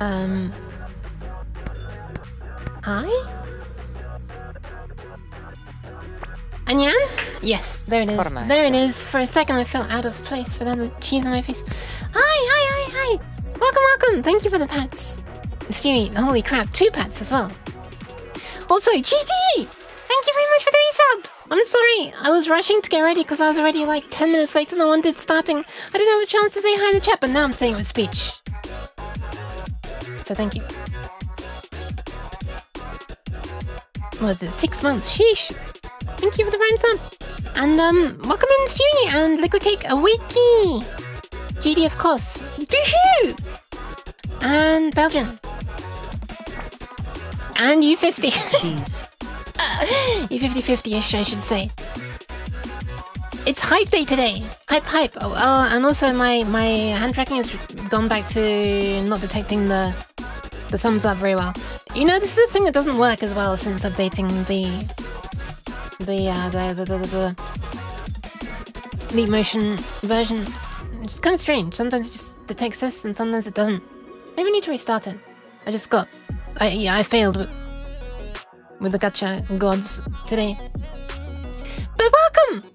Um. Hi? Anyan? Yes, there it is. There it is. For a second I felt out of place without the cheese on my face. Hi, hi, hi, hi! Welcome, welcome! Thank you for the pets. Stewie, holy crap, two pets as well. Also, GT! Thank you very much for the resub! I'm sorry, I was rushing to get ready because I was already like 10 minutes late and I wanted starting. I didn't have a chance to say hi in the chat, but now I'm saying it with speech. So thank you. What was it? Six months. Sheesh. Thank you for the prime sub. And um, welcome in Stewie and Liquid Cake a wiki. GD of course. Doohoo! And Belgian. And U50. Jeez. U50-50-ish, I should say. It's hype day today. Hype, hype. Oh, uh, and also my my hand tracking has gone back to not detecting the the thumbs up very well. You know, this is a thing that doesn't work as well since updating the the uh, the the the, the, the Leap Motion version. It's kind of strange. Sometimes it just detects this, and sometimes it doesn't. Maybe I need to restart it. I just got, I yeah, I failed with, with the gacha gods today. But welcome.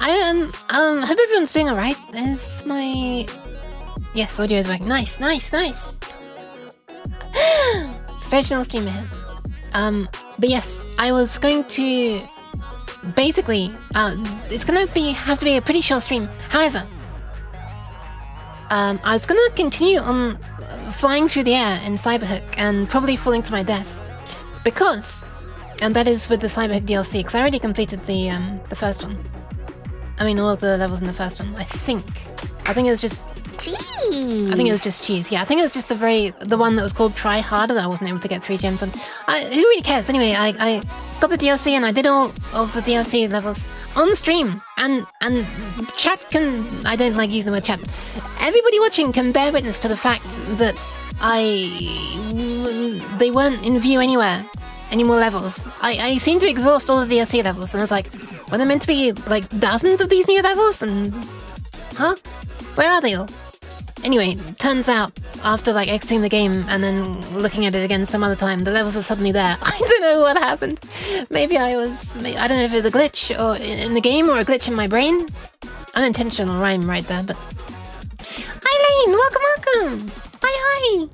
I am um hope everyone's doing alright. There's my yes, audio is working. Nice, nice, nice. Professional streamer. Um, but yes, I was going to basically uh, it's gonna be have to be a pretty short stream. However, um, I was gonna continue on flying through the air in Cyberhook and probably falling to my death because, and that is with the Cyberhook DLC because I already completed the um, the first one. I mean, all of the levels in the first one. I think. I think it was just Jeez. I think it was just cheese. Yeah, I think it was just the very the one that was called Try Harder that I wasn't able to get three gems on. I, who really cares? Anyway, I, I got the DLC and I did all of the DLC levels on stream. And and chat can I don't like using the word chat. Everybody watching can bear witness to the fact that I they weren't in view anywhere. Any more levels? I, I seem to exhaust all of the DLC levels, and I was like, were there meant to be like dozens of these new levels? And huh? Where are they all? Anyway, turns out after like exiting the game and then looking at it again some other time, the levels are suddenly there. I don't know what happened. Maybe I was. I don't know if it was a glitch or in the game or a glitch in my brain. Unintentional rhyme right there, but. Hi, Lane. Welcome, welcome. Hi, hi.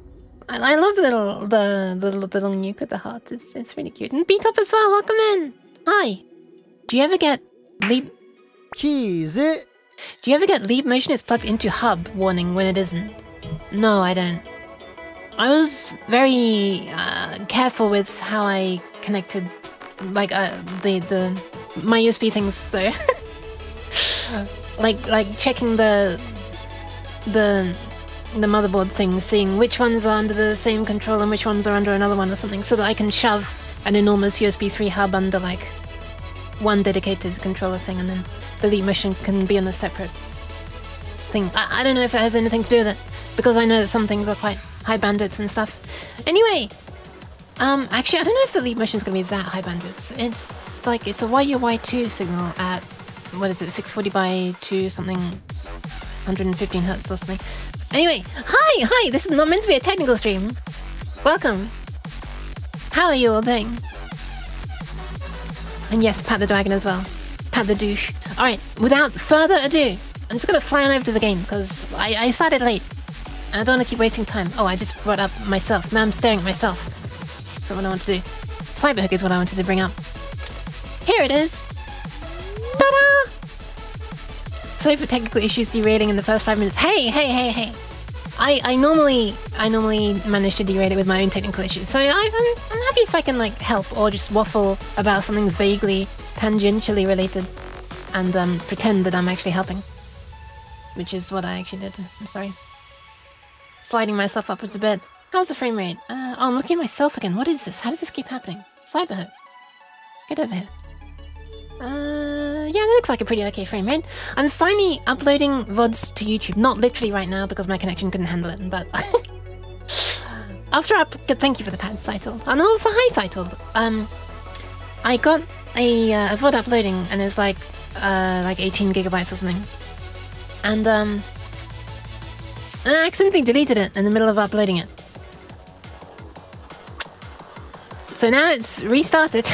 I, I love the little the the the little nuke with the heart. It's it's really cute. And beat up as well. Welcome in. Hi. Do you ever get leap? Cheese it. Do you ever get leap motion is plugged into hub warning when it isn't? No, I don't. I was very uh, careful with how I connected, like uh, the the my USB things though. like like checking the the the motherboard thing, seeing which ones are under the same control and which ones are under another one or something, so that I can shove an enormous USB 3 hub under like one dedicated controller thing, and then the Leap Motion can be on a separate thing. I, I don't know if that has anything to do with it, because I know that some things are quite high bandwidth and stuff. Anyway, um, actually, I don't know if the Leap Motion is going to be that high bandwidth. It's like it's a YUY2 signal at what is it, 640 by 2 something, 115 hertz or something. Anyway, hi, hi. This is not meant to be a technical stream. Welcome. How are you all doing? And yes, pat the dragon as well. Douche. Alright, without further ado, I'm just gonna fly on over to the game because I, I started late. And I don't want to keep wasting time. Oh, I just brought up myself. Now I'm staring at myself. That's not what I want to do. Cyberhook is what I wanted to bring up. Here it is. Ta-da! Sorry for technical issues derailing in the first five minutes. Hey, hey, hey, hey. I, I normally I normally manage to derail it with my own technical issues, so I, I'm, I'm happy if I can like help or just waffle about something vaguely tangentially related and um, pretend that I'm actually helping, which is what I actually did. I'm sorry. Sliding myself upwards a bit. How's the frame rate? Uh, oh, I'm looking at myself again. What is this? How does this keep happening? Cyberhook. Get over here. Uh, yeah, that looks like a pretty okay frame rate. I'm finally uploading VODs to YouTube. Not literally right now because my connection couldn't handle it, but... After up... Thank you for the pad, Saitel. And also, hi, Saitel. Um, I got a, uh, a VOD uploading and it's like, uh, like 18 gigabytes or something. And, um... I accidentally deleted it in the middle of uploading it. So now it's restarted.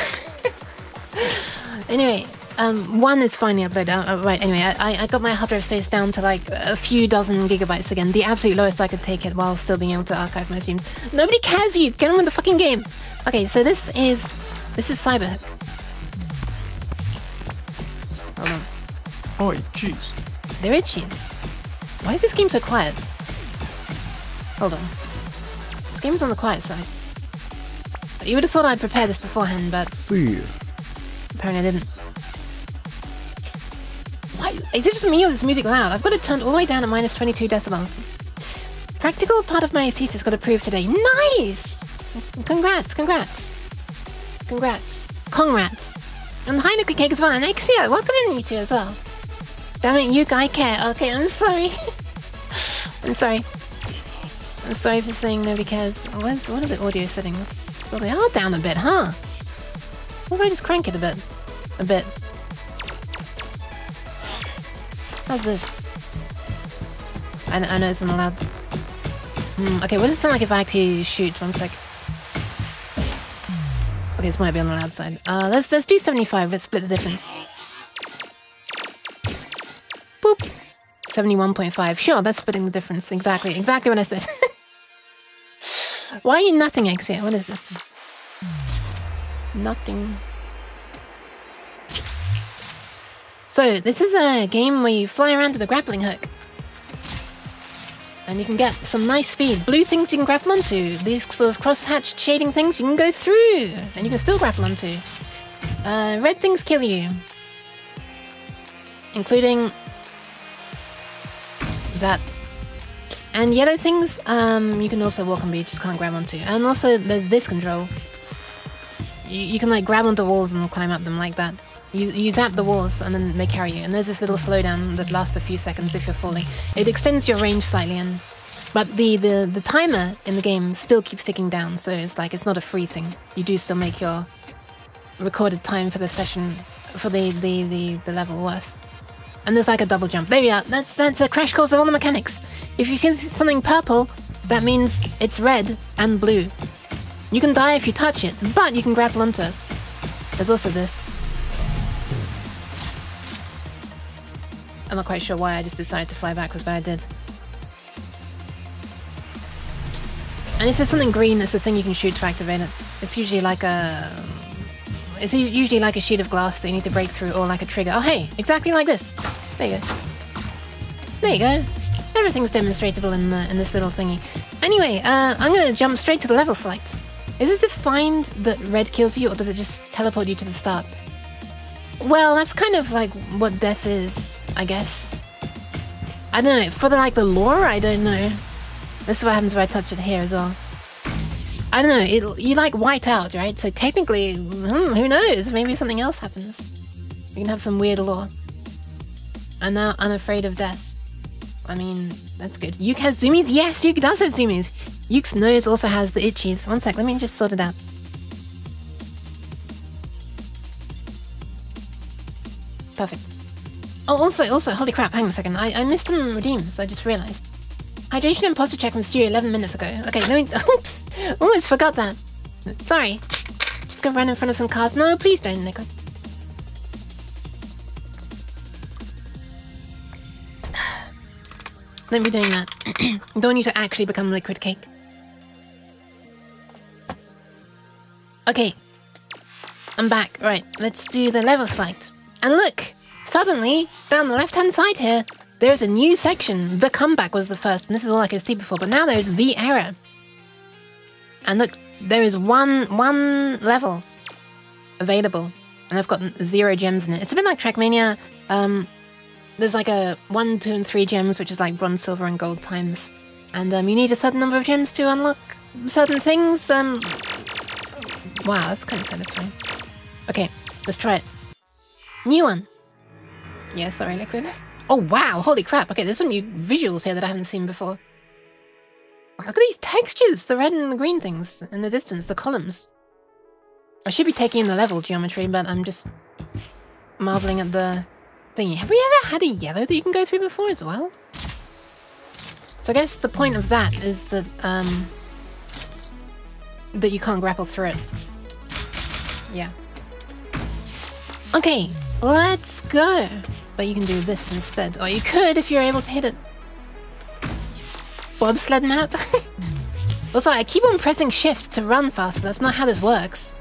anyway, um, one is finally uploaded. Uh, uh, right, anyway, I, I got my hard drive space down to like a few dozen gigabytes again. The absolute lowest I could take it while still being able to archive my streams. Nobody cares you! Get on with the fucking game! Okay, so this is... This is Cyberhook. Hold on. Oh, cheese. There is cheese. Why is this game so quiet? Hold on. This game's on the quiet side. You would have thought I'd prepare this beforehand, but... See. Apparently I didn't. Why? Is it just me or is this music loud? I've got it turned all the way down at minus 22 decibels. Practical part of my thesis got approved today. Nice! Congrats, congrats. Congrats. Congrats. And hi, Nuka Cake as well. And Exia, welcome in you two as well. Damn it, you guy care. Okay, I'm sorry. I'm sorry. I'm sorry for saying nobody cares. Where's, what are the audio settings? So they are down a bit, huh? What if I just crank it a bit? A bit. How's this? I, I know it's not allowed. Hmm, okay, what does it sound like if I actually shoot? One sec. Okay, this might be on the loud side. Uh, let's let's do 75. Let's split the difference. Boop. 71.5. Sure, that's splitting the difference. Exactly. Exactly what I said. Why are you nothing, Exia? What is this? Nothing. So, this is a game where you fly around with a grappling hook. And you can get some nice speed. Blue things you can grapple onto. These sort of cross-hatched shading things you can go through. And you can still grapple onto. Uh, red things kill you. Including... That. And yellow things, um, you can also walk on, but you just can't grab onto. And also, there's this control. You, you can like grab onto walls and climb up them like that. You, you zap the walls and then they carry you. And there's this little slowdown that lasts a few seconds if you're falling. It extends your range slightly and but the, the, the timer in the game still keeps ticking down, so it's like it's not a free thing. You do still make your recorded time for the session for the, the, the, the level worse. And there's like a double jump. There we are. That's that's a crash course of all the mechanics. If you see something purple, that means it's red and blue. You can die if you touch it, but you can grapple onto it. There's also this. I'm not quite sure why I just decided to fly backwards, but I did. And if there's something green, it's the thing you can shoot to activate it. It's usually like a... It's usually like a sheet of glass that you need to break through, or like a trigger. Oh hey, exactly like this! There you go. There you go. Everything's demonstratable in, the, in this little thingy. Anyway, uh, I'm gonna jump straight to the level select. Is it defined that red kills you, or does it just teleport you to the start? Well, that's kind of like what death is, I guess. I don't know, for the like the lore, I don't know. This is what happens if I touch it here as well. I don't know, it, you like white out, right? So technically, hmm, who knows, maybe something else happens. We can have some weird lore. I'm now unafraid of death. I mean, that's good. Yuke has zoomies? Yes, Yuke does have zoomies. Yuke's nose also has the itchies. One sec, let me just sort it out. Perfect. Oh, also, also, holy crap, hang on a second. I, I missed some redeems, I just realized. Hydration and posture check from studio 11 minutes ago. Okay. Oops! Almost forgot that. Sorry. Just go run in front of some cars. No, please don't, Nico. Don't be doing that. don't you to actually become liquid cake. Okay. I'm back. Right, let's do the level select. And look! Suddenly, down the left-hand side here, there's a new section. The comeback was the first, and this is all I could see before, but now there's the error. And look, there is one one level available, and I've got zero gems in it. It's a bit like Trackmania. Um, there's like a one, two, and three gems, which is like bronze, silver, and gold times. And um, you need a certain number of gems to unlock certain things. Um, wow, that's kind of satisfying. Okay, let's try it. New one. Yeah, sorry, Liquid. Oh, wow, holy crap. Okay, there's some new visuals here that I haven't seen before. Look at these textures, the red and the green things in the distance, the columns. I should be taking in the level geometry, but I'm just marveling at the thingy. Have we ever had a yellow that you can go through before as well? So I guess the point of that is that, um, that you can't grapple through it. Yeah. Okay, let's go. But you can do this instead. Or you could if you're able to hit it. Bobsled map? also, I keep on pressing shift to run fast, but that's not how this works.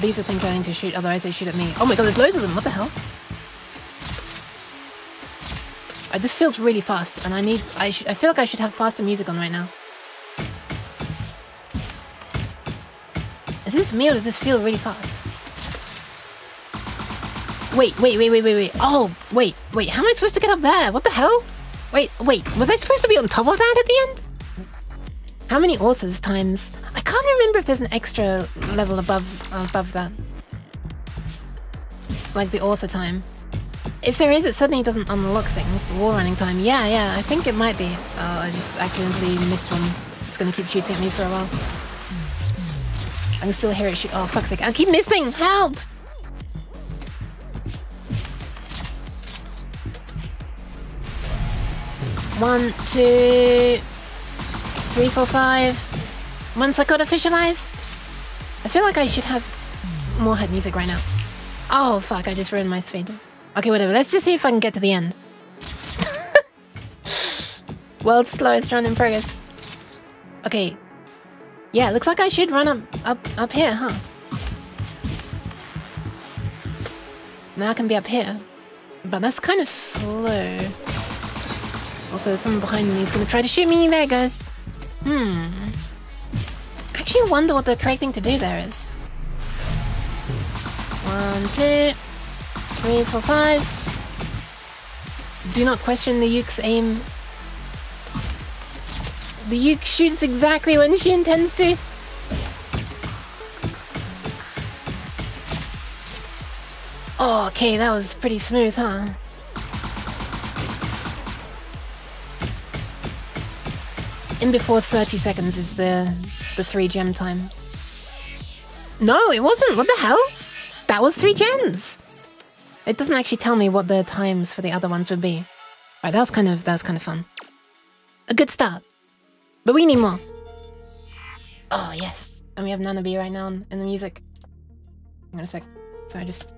These are things I need to shoot, otherwise they shoot at me. Oh my god, there's loads of them, what the hell? Uh, this feels really fast, and I need- I, I feel like I should have faster music on right now. Is this me or does this feel really fast? Wait, wait, wait, wait, wait, wait. Oh, wait, wait, how am I supposed to get up there? What the hell? Wait, wait, was I supposed to be on top of that at the end? How many authors times? I can't remember if there's an extra level above above that. Like the author time. If there is, it certainly doesn't unlock things. Wall running time. Yeah, yeah, I think it might be. Oh, I just accidentally missed one. It's gonna keep shooting at me for a while. I can still hear it shoot. Oh, fuck's sake. I keep missing! Help! One, two, three, four, five. Once I got a fish alive. I feel like I should have more head music right now. Oh, fuck, I just ruined my speed. Okay, whatever. Let's just see if I can get to the end. World's slowest run in progress. Okay. Yeah, looks like I should run up, up, up here, huh? Now I can be up here. But that's kind of slow. Also, someone behind me is going to try to shoot me. There it goes. Hmm. I actually wonder what the correct thing to do there is. One, two, three, four, five. Do not question the Yuke's aim. The Yuke shoots exactly when she intends to. Oh, okay, that was pretty smooth, huh? In before 30 seconds is the the three gem time. No, it wasn't. What the hell? That was three gems. It doesn't actually tell me what the times for the other ones would be. Right, that was kind of that was kind of fun. A good start. But we need more. Oh yes. And we have Nanobii right now in, in the music. Hang on a sec. So I just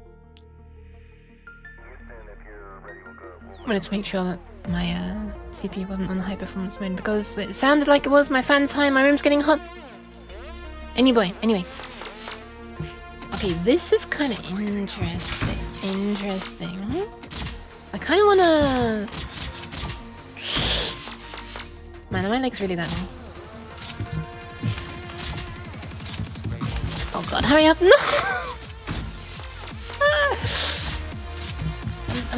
I wanted to make sure that my uh, CPU wasn't on high performance mode because it sounded like it was my fan's high. My room's getting hot. Anyway, anyway. Okay, this is kind of interesting. Interesting. I kind of want to... Man, are my legs really that long? Oh god, hurry up! No!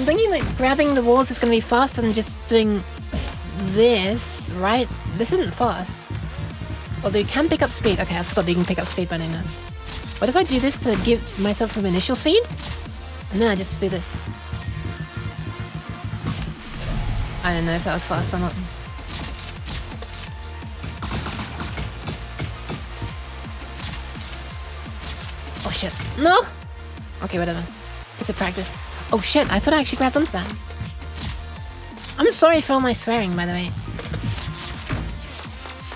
I'm thinking that grabbing the walls is going to be faster than just doing this, right? This isn't fast. Although you can pick up speed. Okay, I forgot you can pick up speed by doing that. What if I do this to give myself some initial speed? And then I just do this. I don't know if that was fast or not. Oh shit. No! Okay, whatever. Just a practice. Oh shit, I thought I actually grabbed onto that. I'm sorry for all my swearing, by the way.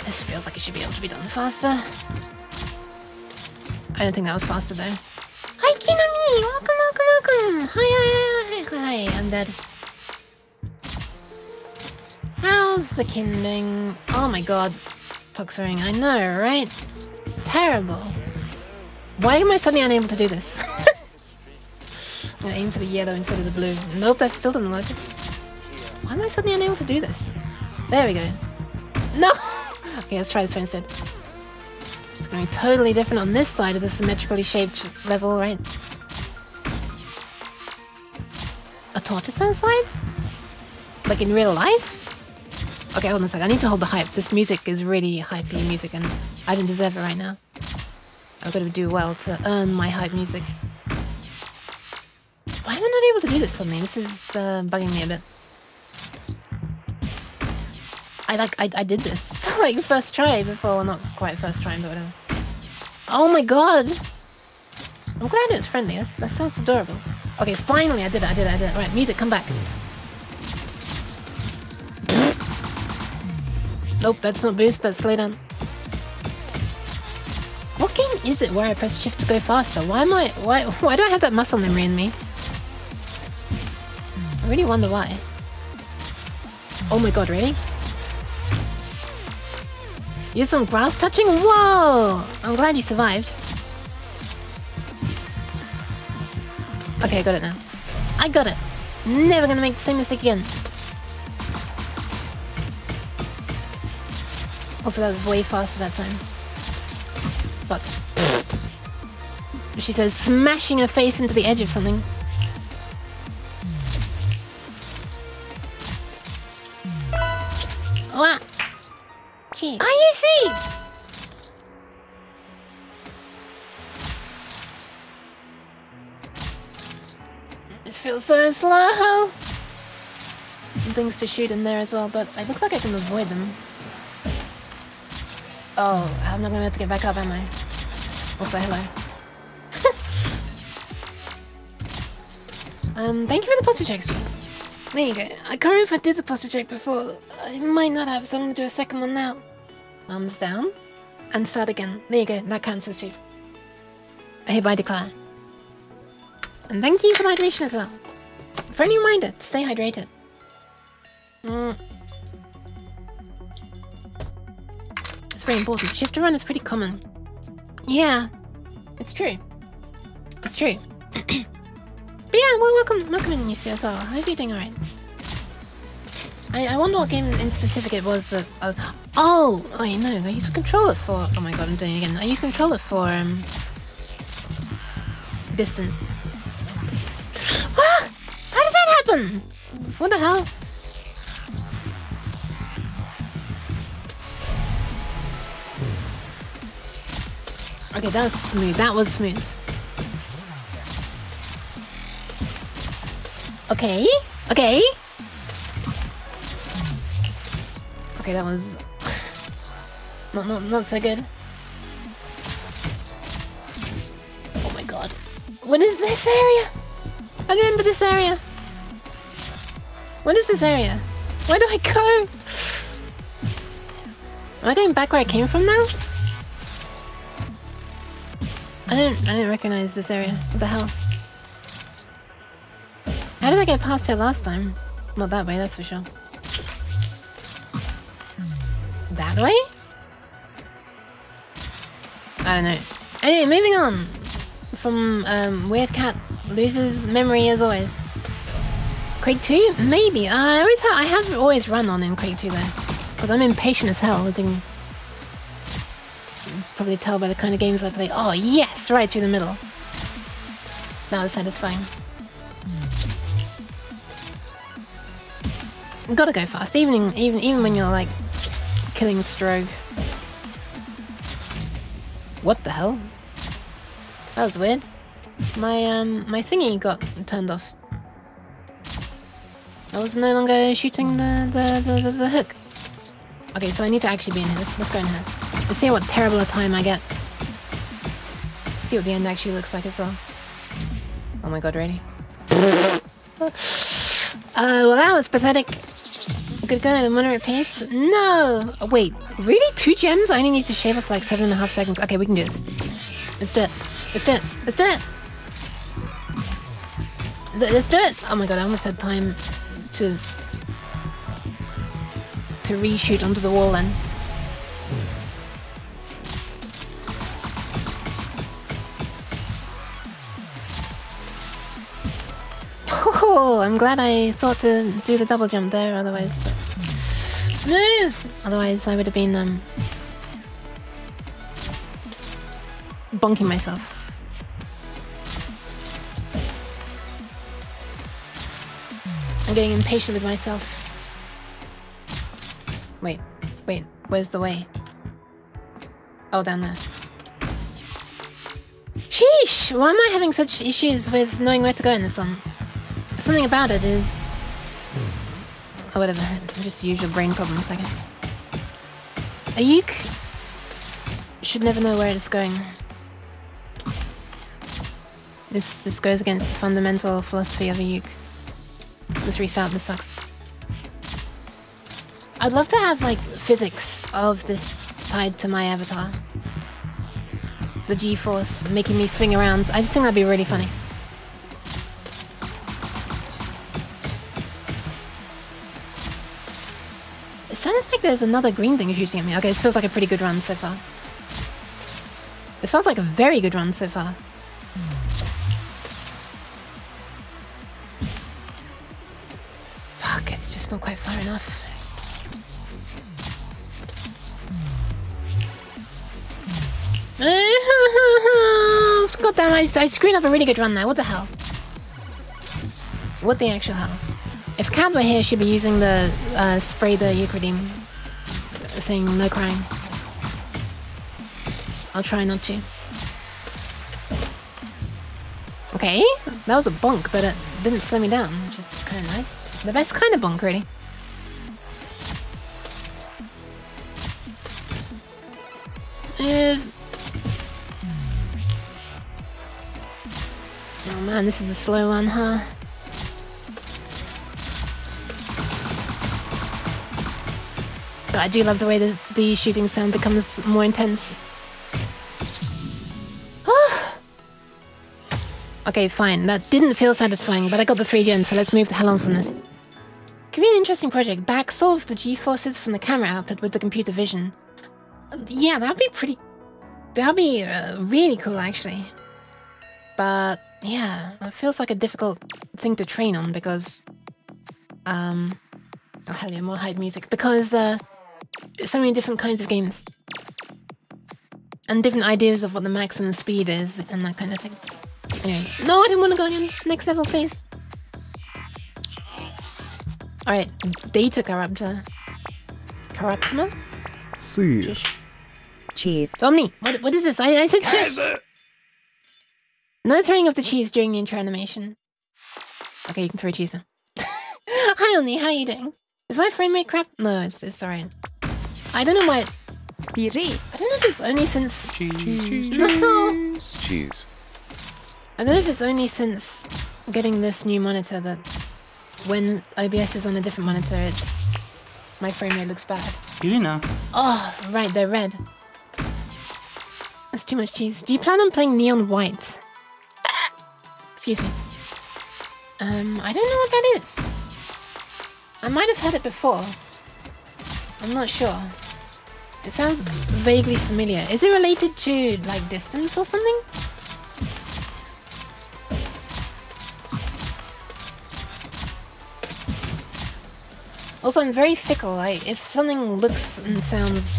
This feels like it should be able to be done faster. I don't think that was faster though. Hi Kinami! Welcome, welcome, welcome! Hi, hi, hi, hi, hi, I'm dead. How's the kindling? Oh my god. Fuck swearing, I know, right? It's terrible. Why am I suddenly unable to do this? Gonna aim for the yellow instead of the blue. Nope, that still doesn't work. Why am I suddenly unable to do this? There we go. No! Okay, let's try this one instead. It's gonna be totally different on this side of the symmetrically shaped level, right? A tortoise on the side? Like in real life? Okay, hold on a sec. I need to hold the hype. This music is really hypey music and I don't deserve it right now. I've got to do well to earn my hype music. Why am I not able to do this suddenly? This is uh, bugging me a bit. I like, I, I did this, like, first try before, well, not quite first try, but whatever. Oh my god! I'm glad it was friendly, That's, that sounds adorable. Okay, finally I did it, I did it, I did it. Right, music, come back. nope, that's not boost, that's lay down. What game is it where I press shift to go faster? Why am I why why do I have that muscle memory in me? I really wonder why. Oh my god, really? Use some grass touching? Whoa! I'm glad you survived. Okay, I got it now. I got it. Never gonna make the same mistake again. Also, that was way faster that time. But she says, smashing her face into the edge of something. What? Gee. Ah, you see! This feels so slow! Some things to shoot in there as well, but it looks like I can avoid them. Oh, I'm not gonna have to get back up, am I? Also, hello. um, thank you for the posture checks, There you go. I can't remember if I did the posture check before. I might not have, so I'm gonna do a second one now. Arms down. And start again. There you go, that counts as two. I hereby declare. And thank you for the hydration as well. Friendly reminder to stay hydrated. Mm. very important. Shift to run is pretty common. Yeah, it's true. It's true. but yeah, well, welcome, welcome in, Nisi as well. I hope you're doing alright. I, I wonder what game in specific it was that. Uh, oh, oh, you know, I used to control it for. Oh my god, I'm doing it again. I used to control it for um, distance. Ah! How did that happen? What the hell? Okay, that was smooth. That was smooth. Okay. Okay. Okay, that was not not not so good. Oh my god. What is this area? I remember this area. What is this area? Where do I go? Am I going back where I came from now? I didn't I didn't recognize this area. What the hell? How did I get past here last time? Not that way, that's for sure. That way? I don't know. Anyway, moving on from um, Weird Cat loses memory as always. Quake 2? Maybe. Uh, I always I have always run on in Quake 2 though. Because I'm impatient as hell, as you can probably tell by the kind of games I play. Oh, yes! Right through the middle. That was satisfying. You gotta go fast, even even even when you're like killing Strogg. What the hell? That was weird. My um my thingy got turned off. I was no longer shooting the the, the, the, the hook. Okay, so I need to actually be in here. Let's, let's go in here. Let's see what terrible a time I get. Let's see what the end actually looks like as well. Oh my god, ready? uh, well that was pathetic. Good go at a moderate pace. No! Wait, really? Two gems? I only need to shave off like seven and a half seconds. Okay, we can do this. Let's do it. Let's do it. Let's do it! Let's do it! Oh my god, I almost had time to... to reshoot onto the wall then. Oh, I'm glad I thought to do the double jump there, otherwise... No! Otherwise I would have been, um... Bonking myself. I'm getting impatient with myself. Wait, wait, where's the way? Oh, down there. Sheesh! Why am I having such issues with knowing where to go in this one? something about it is... Oh, whatever. Just usual brain problems, I guess. A uke should never know where it's going. This this goes against the fundamental philosophy of a uke. This restart, this sucks. I'd love to have, like, physics of this tied to my avatar. the G-force making me swing around. I just think that'd be really funny. There's another green thing shooting at me. Okay, this feels like a pretty good run so far. This feels like a very good run so far. Fuck, it's just not quite far enough. God damn, I, I screwed up a really good run there. What the hell? What the actual hell? If Cat were here, she'd be using the uh, spray the Euclidine, saying no crying. I'll try not to. Okay, that was a bonk, but it didn't slow me down, which is kind of nice. The best kind of bonk, really. If Oh man, this is a slow one, huh? But I do love the way the, the shooting sound becomes more intense. okay, fine. That didn't feel satisfying, but I got the three gems, so let's move the hell on from this. Could be an interesting project. Back solve the G-forces from the camera output with the computer vision. Yeah, that'd be pretty... That'd be uh, really cool, actually. But yeah, it feels like a difficult thing to train on because, um, oh hell yeah, more hide music because uh, so many different kinds of games and different ideas of what the maximum speed is and that kind of thing. Anyway, no, I didn't want to go again. Next level, please. All right, data corruptor. Corruptor? See. Cheese. Omni, what, what is this? I, I said shush. No throwing of the cheese during the intro animation. Okay, you can throw cheese now. Hi, Omni, how are you doing? Is my frame rate crap? No, it's, it's alright. I don't know why... I don't know if it's only since... Cheese, No! cheese. I don't know if it's only since getting this new monitor that when OBS is on a different monitor, it's... My frame rate looks bad. You know. Oh, right, they're red. That's too much cheese. Do you plan on playing Neon White? Excuse me. Um, I don't know what that is. I might have heard it before. I'm not sure. It sounds vaguely familiar. Is it related to, like, distance or something? Also, I'm very fickle. I, if something looks and sounds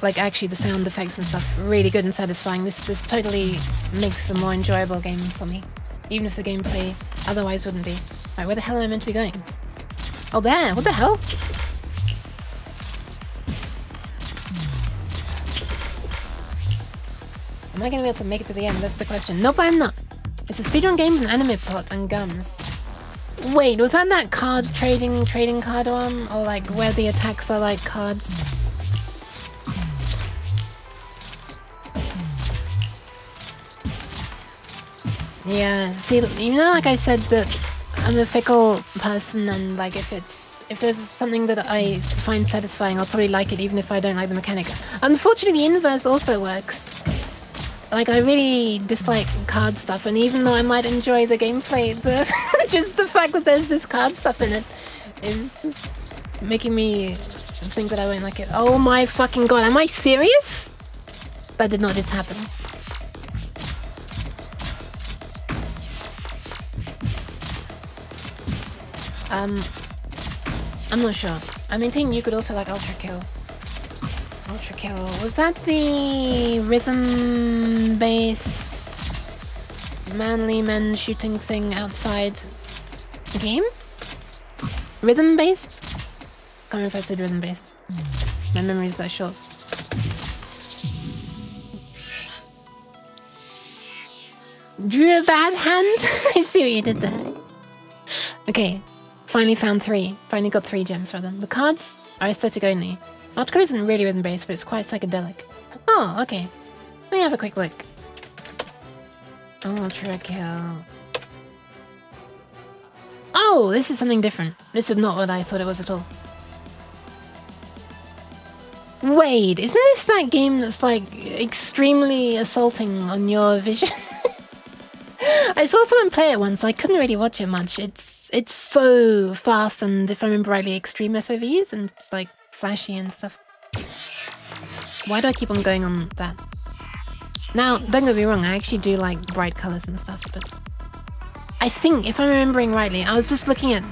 like actually the sound effects and stuff really good and satisfying, this this totally makes a more enjoyable game for me. Even if the gameplay otherwise wouldn't be. Right, where the hell am I meant to be going? Oh, there! What the hell? Am I gonna be able to make it to the end? That's the question. Nope, I'm not. It's a speedrun game with an anime plot and guns. Wait, was that that card trading trading card one? Or like where the attacks are like cards? Yeah, see, you know, like I said that I'm a fickle person and like if it's if there's something that I find satisfying, I'll probably like it even if I don't like the mechanic. Unfortunately, the inverse also works. Like I really dislike card stuff, and even though I might enjoy the gameplay, the just the fact that there's this card stuff in it is making me think that I won't like it. Oh my fucking god, am I serious? That did not just happen. Um, I'm not sure. I mean, think you could also like Ultra Kill. Ultra Kill. Was that the rhythm based manly men shooting thing outside the game? Rhythm based? Can't remember if I said rhythm based. My memory's that short. Drew a bad hand? I see what you did there. Okay, finally found three. Finally got three gems rather. The cards are aesthetic only. Ultra Kill isn't really rhythm based, but it's quite psychedelic. Oh, okay. Let me have a quick look. Ultra kill. Oh, this is something different. This is not what I thought it was at all. Wait, isn't this that game that's like extremely assaulting on your vision? I saw someone play it once. I couldn't really watch it much. It's it's so fast and if I remember rightly, extreme FOVs and like flashy and stuff. Why do I keep on going on that? Now, don't get me wrong, I actually do like bright colors and stuff, but I think if I'm remembering rightly, I was just looking at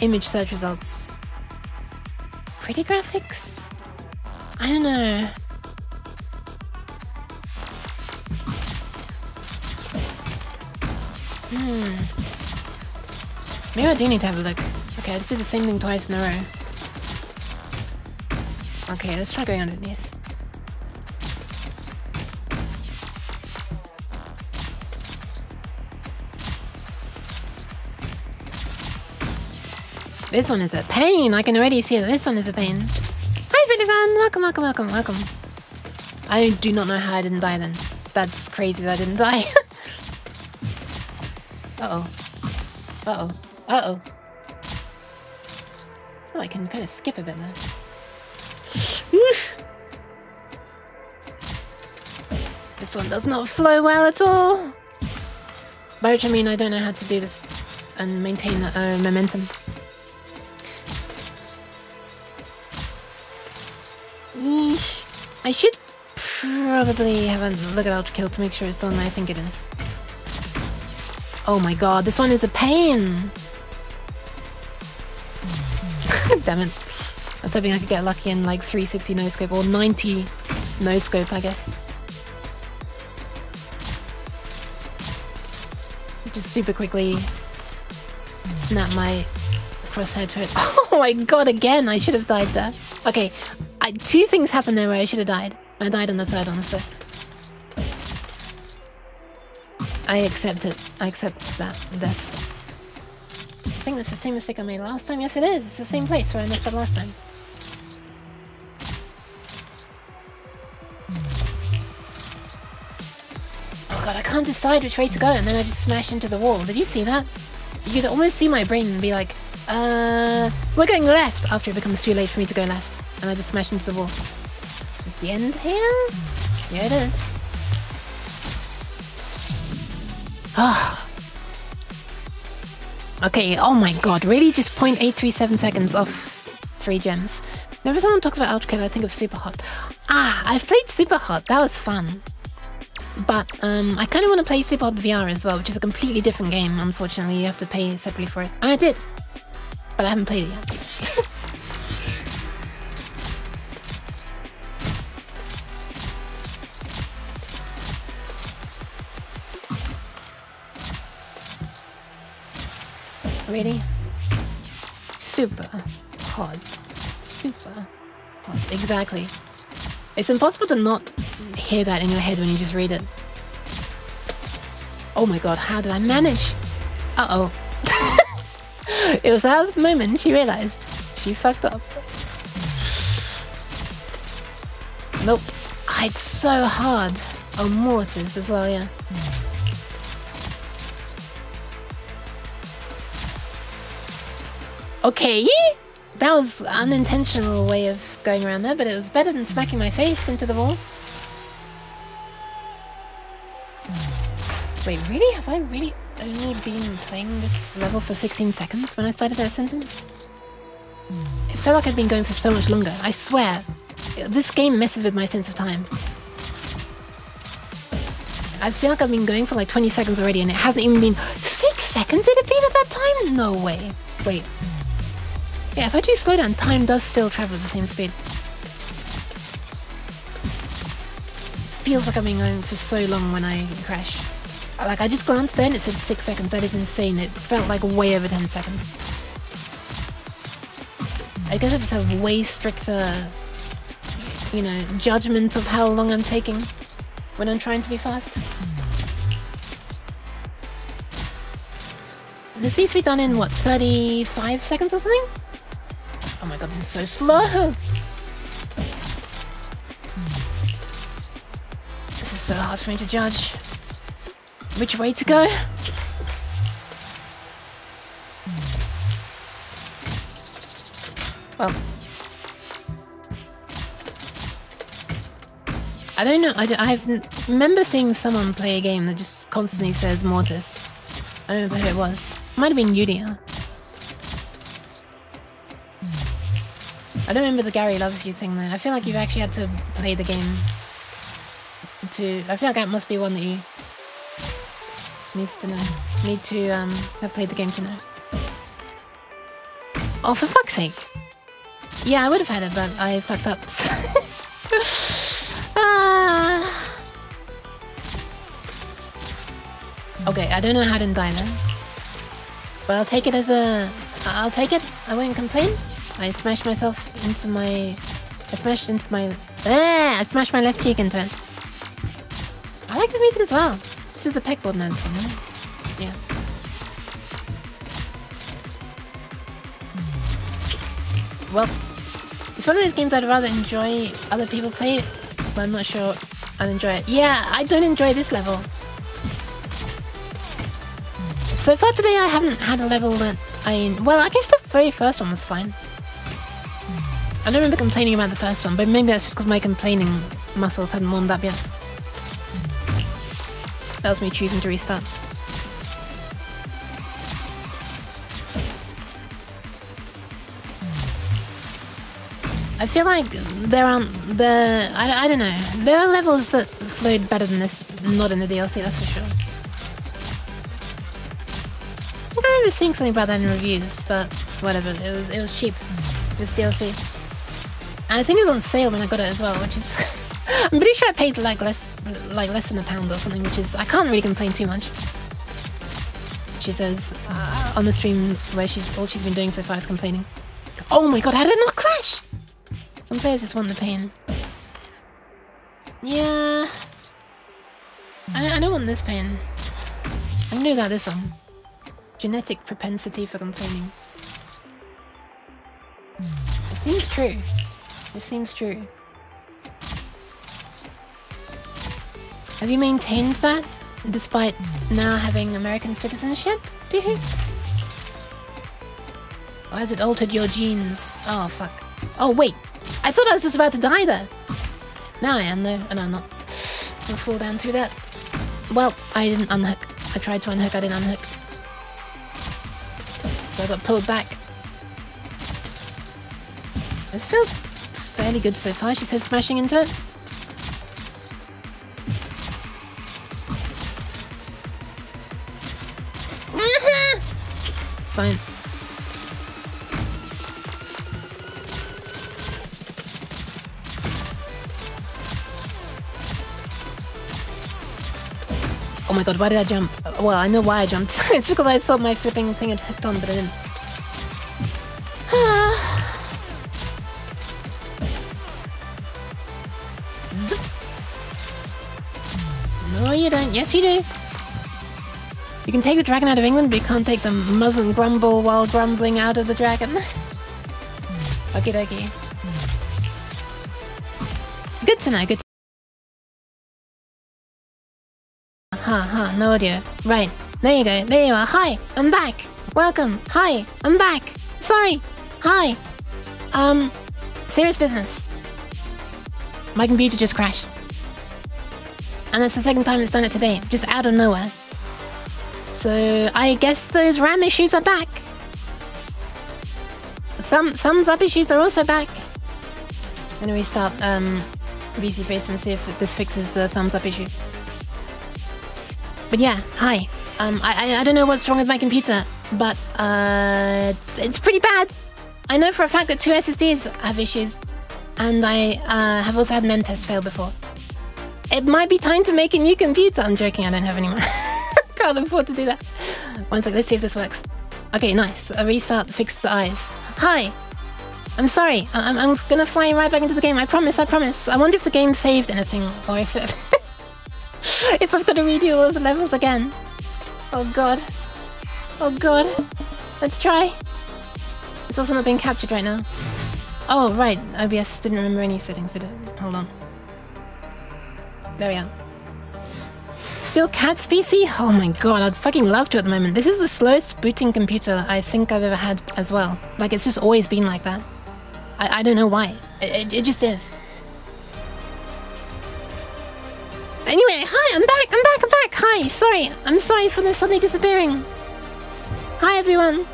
image search results. Pretty graphics? I don't know. Hmm. Maybe I do need to have a look. Okay, I just did the same thing twice in a row. Okay, let's try going underneath. This one is a pain. I can already see that this one is a pain. Hi, Filivan. Welcome, welcome, welcome, welcome. I do not know how I didn't die then. That's crazy that I didn't die. Uh-oh. Uh-oh. Uh-oh. Oh, I can kind of skip a bit there. This one does not flow well at all. By which I mean I don't know how to do this and maintain uh, momentum. I should probably have a look at Ultra Kill to make sure it's one I think it is. Oh my god, this one is a pain! Damn it. I was hoping I could get lucky in like 360 no scope or 90 no scope, I guess. Just super quickly snap my crosshair to it. Oh my god, again! I should have died there. Okay, I, two things happened there where I should have died. I died on the third one, so... I accept it. I accept that death. I think that's the same mistake I made last time. Yes, it is. It's the same place where I messed up last time. God, I can't decide which way to go, and then I just smash into the wall. Did you see that? You could almost see my brain and be like, uh, we're going left after it becomes too late for me to go left. And I just smash into the wall. Is the end here? Yeah, it is. Ah. okay, oh my god, really? Just 0.837 seconds off three gems. Whenever someone talks about Ultra Kill, I think of Super Hot. Ah, I've played Super Hot. That was fun. But um, I kind of want to play Super Hot VR as well, which is a completely different game. Unfortunately, you have to pay separately for it. And I did. But I haven't played it yet. Ready? Super hot. Super hot. Exactly. It's impossible to not hear that in your head when you just read it. Oh my god, how did I manage? Uh-oh. it was at that moment she realized she fucked up. Nope. Ah, it's so hard. Oh, mortars as well, yeah. Okay! That was unintentional way of going around there, but it was better than smacking my face into the wall. Wait, really? Have I really only been playing this level for 16 seconds when I started that sentence? It felt like I'd been going for so much longer. I swear. This game messes with my sense of time. I feel like I've been going for like 20 seconds already and it hasn't even been 6 seconds it had been at that time? No way. Wait, yeah, if I do slow down, time does still travel at the same speed. Feels like I've been going for so long when I crash. Like, I just glanced there and it said 6 seconds. That is insane. It felt like way over 10 seconds. I guess I just have way stricter, you know, judgment of how long I'm taking when I'm trying to be fast. This needs to be done in, what, 35 seconds or something? Oh my god, this is so slow! This is so hard for me to judge. Which way to go? Well. I don't know. I, don't, I remember seeing someone play a game that just constantly says Mortis. I don't remember who it was. Might have been Yudia. I don't remember the Gary loves you thing though. I feel like you've actually had to play the game to. I feel like that must be one that you needs to know. Need to um have played the game to know. Oh, for fuck's sake! Yeah, I would have had it, but I fucked up. ah. Okay, I don't know how to die then. But I'll take it as a... I'll take it. I won't complain. I smashed myself into my... I smashed into my... Ah, I smashed my left cheek into it. I like the music as well. This is the pegboard one, right? Yeah. Well, it's one of those games I'd rather enjoy other people play it, but I'm not sure I'd enjoy it. Yeah, I don't enjoy this level. So far today I haven't had a level that I... Well, I guess the very first one was fine. I don't remember complaining about the first one, but maybe that's just because my complaining muscles hadn't warmed up yet. That was me choosing to restart. I feel like there aren't the I, I don't know there are levels that flowed better than this not in the DLC that's for sure I don't remember seeing something about that in reviews, but whatever. It was it was cheap. This DLC, and I think it was on sale when I got it as well, which is I'm pretty sure I paid like less like less than a pound or something, which is I can't really complain too much. She says uh, on the stream where she's all she's been doing so far is complaining. Oh my god, how did it not crash? Some players just want the pain. Yeah. I, I don't want this pain. Gonna do that this one. Genetic propensity for complaining. It seems true. It seems true. Have you maintained that despite now having American citizenship? Do you? Or has it altered your genes? Oh, fuck. Oh, wait. I thought I was just about to die there. Now I am, though. And I'm not. I'll fall down through that. Well, I didn't unhook. I tried to unhook, I didn't unhook. So I got pulled back. This feels fairly good so far, she says, smashing into it. Fine. Oh my god, why did I jump? Well, I know why I jumped. it's because I thought my flipping thing had hooked on, but it didn't. no, you don't. Yes, you do. Can take the dragon out of England, but you can't take the Muslim grumble while grumbling out of the dragon. Okie dokie. Good to know, good Huh, huh, no audio. Right, there you go, there you are. Hi, I'm back. Welcome. Hi, I'm back. Sorry. Hi. Um, serious business. My computer just crashed. And that's the second time it's done it today, just out of nowhere. So I guess those RAM issues are back. Thumb thumbs up issues are also back. I'm gonna restart um, VSeeFace and see if this fixes the thumbs up issue. But yeah, hi. Um, I, I, I don't know what's wrong with my computer, but uh, it's, it's pretty bad. I know for a fact that two SSDs have issues, and I uh, have also had Memtest fail before. It might be time to make a new computer. I'm joking, I don't have any more. Can't afford to do that. One sec, let's see if this works. Okay, nice. A restart fixed the eyes. Hi. I'm sorry. I I'm, I'm gonna fly right back into the game. I promise, I promise. I wonder if the game saved anything, or if it... if I've got to redo all of the levels again. Oh god. Oh god. Let's try. It's also not being captured right now. Oh, right. OBS didn't remember any settings, did it? Hold on. There we are. Still CAT's PC? Oh my god, I'd fucking love to at the moment. This is the slowest booting computer I think I've ever had as well. Like, it's just always been like that. I, I don't know why. It, it, it just is. Anyway, hi, I'm back, I'm back, I'm back. Hi, sorry. I'm sorry for the suddenly disappearing. Hi, everyone.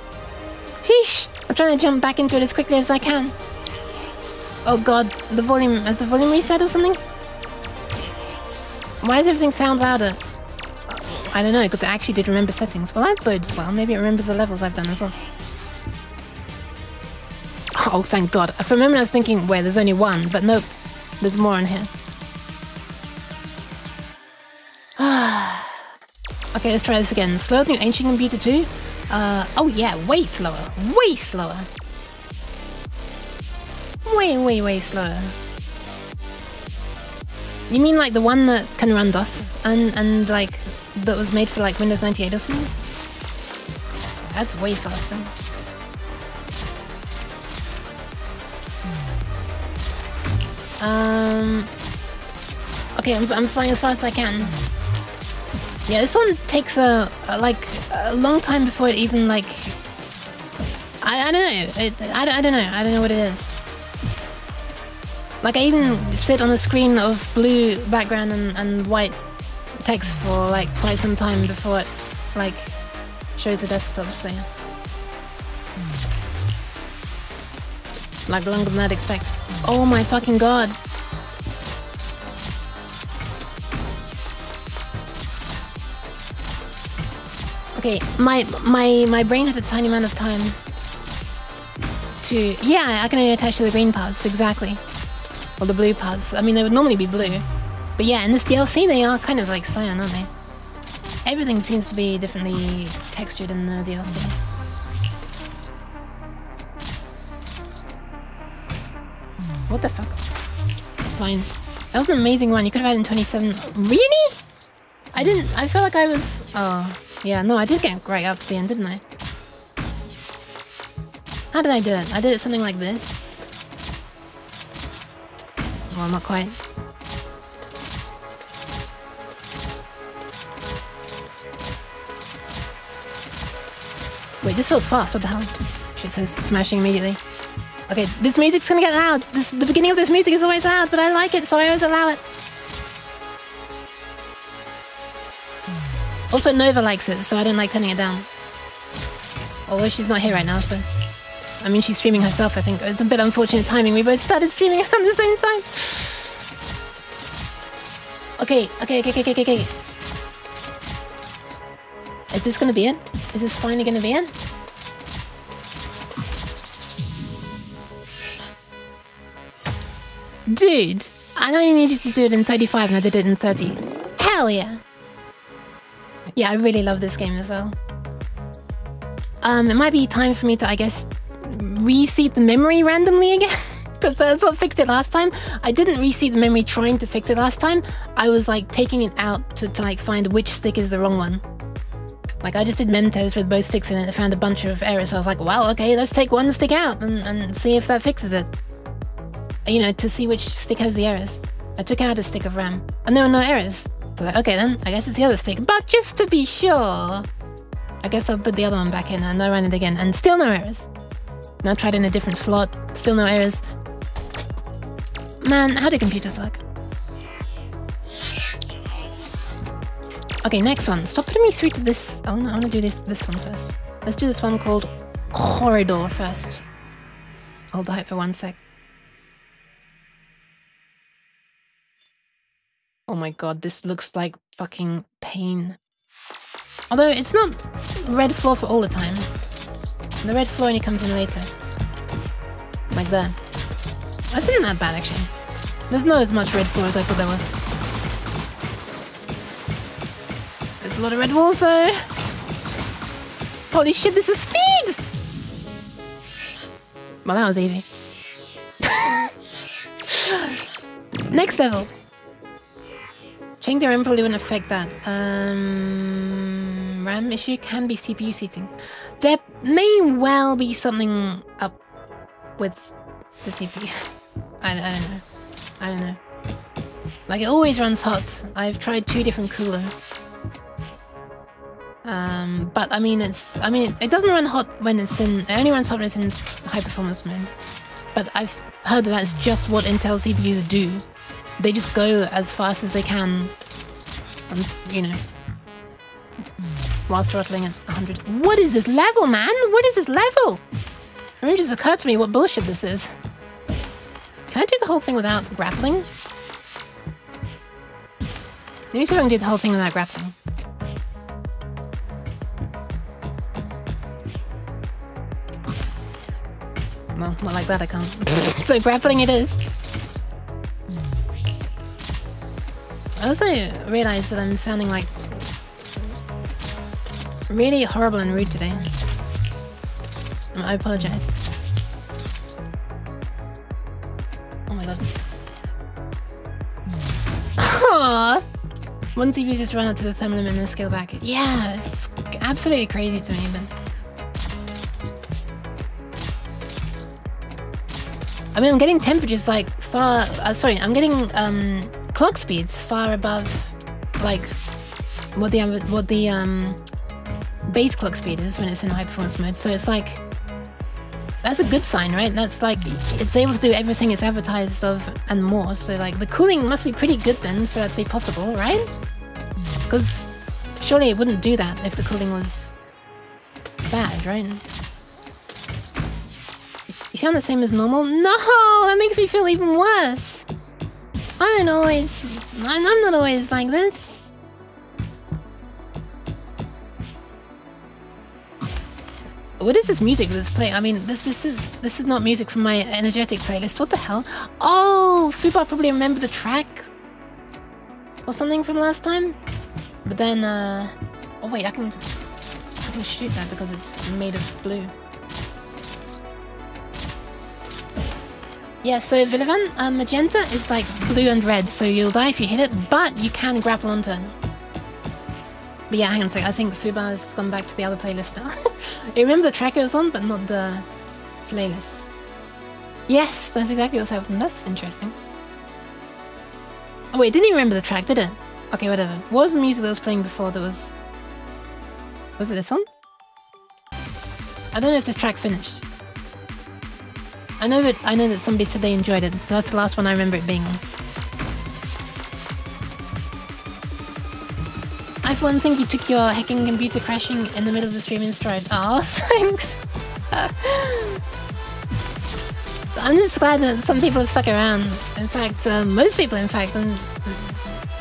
Sheesh. I'm trying to jump back into it as quickly as I can. Oh god, the volume, has the volume reset or something? Why does everything sound louder? I don't know, because I actually did remember settings. Well, that bodes well. Maybe it remembers the levels I've done as well. Oh, thank god. For a moment I was thinking, wait, there's only one, but nope. There's more in here. okay, let's try this again. Slower than your ancient computer too? Uh, oh yeah, way slower. Way slower. Way, way, way slower. You mean like the one that can run DOS and, and like that was made for like Windows 98 or something? That's way faster. Um. Okay, I'm, I'm flying as fast as I can. Yeah, this one takes a, a like a long time before it even like. I, I don't know. It, I, I don't know. I don't know what it is. Like I even sit on a screen of blue background and, and white text for like quite some time before it like shows the desktop. So yeah. Like longer than I'd expect. Oh my fucking god. Okay, my my my brain had a tiny amount of time to yeah, I can only attach to the green parts, exactly. Or the blue parts. I mean they would normally be blue. But yeah, in this DLC they are kind of like cyan, aren't they? Everything seems to be differently textured in the DLC. What the fuck? Fine. That was an amazing one. You could have had in 27. Really? I didn't. I felt like I was. Oh, yeah. No, I did get right up to the end, didn't I? How did I do it? I did it something like this. Well, not quite. Wait, this feels fast. What the hell? She says smashing immediately. Okay, this music's gonna get loud. This the beginning of this music is always loud, but I like it, so I always allow it. Also, Nova likes it, so I don't like turning it down. Although she's not here right now, so... I mean, she's streaming herself, I think. It's a bit unfortunate timing. We both started streaming at the same time. Okay, okay, okay, okay, okay, okay. Is this gonna be it? Is this finally gonna be it? Dude, I only needed to do it in 35 and I did it in 30. Hell yeah. Yeah, I really love this game as well. Um, it might be time for me to, I guess, reseat the memory randomly again. Because that's what fixed it last time. I didn't reseat the memory trying to fix it last time. I was like taking it out to, to like find which stick is the wrong one. Like I just did memtest with both sticks in it and found a bunch of errors. So I was like, well, okay, let's take one stick out and, and see if that fixes it you know, to see which stick has the errors. I took out a stick of RAM, and there were no errors. So like, okay then, I guess it's the other stick. But just to be sure, I guess I'll put the other one back in and I ran it again, and still no errors. Now tried in a different slot, still no errors. Man, how do computers work? Okay, next one. Stop putting me through to this. I wanna, I wanna do this this one first. Let's do this one called Corridor first. Hold the hype for one sec. Oh my god, this looks like fucking pain. Although it's not red floor for all the time. The red floor only comes in later. Like that. That's not that bad actually. There's not as much red floor as I thought there was. There's a lot of red walls though. Holy shit, this is speed! Well, that was easy. Next level. Changing the RAM probably wouldn't affect that. Um, RAM issue can be CPU seating. There may well be something up with the CPU. I, I don't know. I don't know. Like, it always runs hot. I've tried two different coolers. Um, but I mean, it's, I mean, it doesn't run hot when it's in, it only runs hot when it's in high performance mode. But I've heard that that's just what Intel CPUs do. They just go as fast as they can And, you know, while throttling at 100. What is this level, man? What is this level? It really just occurred to me what bullshit this is. Can I do the whole thing without grappling? Let me see if I can do the whole thing without grappling. Well, not like that I can't. so grappling it is. I also realized that I'm sounding like really horrible and rude today. I apologize. Oh my god. Aww! One CPU just run up to the thermal limit and then scale back. Yeah, it's absolutely crazy to me, but... I mean, I'm getting temperatures like far... Uh, sorry, I'm getting um, clock speeds far above, like, what the, what the um, base clock speed is when it's in high performance mode. So it's like... That's a good sign, right? That's like, it's able to do everything it's advertised of and more. So like, the cooling must be pretty good then for that to be possible, right? Because surely it wouldn't do that if the cooling was bad, right? You sound the same as normal? No! That makes me feel even worse! I don't always... I'm not always like this. What is this music that's playing? I mean, this this is this is not music from my energetic playlist. What the hell? Oh, Fubar probably remembered the track or something from last time. But then, uh, oh wait, I can I can shoot that because it's made of blue. Yeah, so Villivan, uh, magenta is like blue and red, so you'll die if you hit it, but you can grapple onto it. But yeah, hang on a sec, I think Fubar's gone back to the other playlist now. you remember the track it was on, but not the playlist. Yes, that's exactly what's happening. That's interesting. Oh wait, didn't even remember the track, did it? Okay, whatever. What was the music that was playing before that was... Was it this one? I don't know if this track finished. I know that I know that somebody said they enjoyed it, so that's the last one I remember it being on. I one think you took your hacking computer crashing in the middle of the stream in stride. Oh, thanks. I'm just glad that some people have stuck around. In fact, uh, most people, in fact, and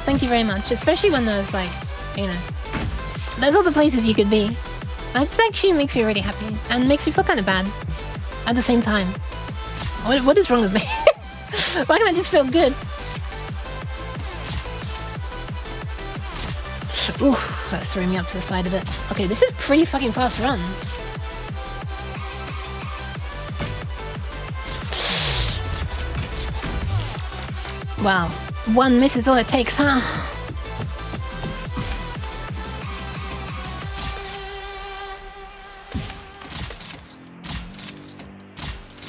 thank you very much. Especially when there's like, you know, there's other places you could be. That actually makes me really happy and makes me feel kind of bad at the same time. What, what is wrong with me? Why can't I just feel good? Ooh, that's throwing me up to the side a bit. Okay, this is pretty fucking fast run. Wow, one miss is all it takes, huh?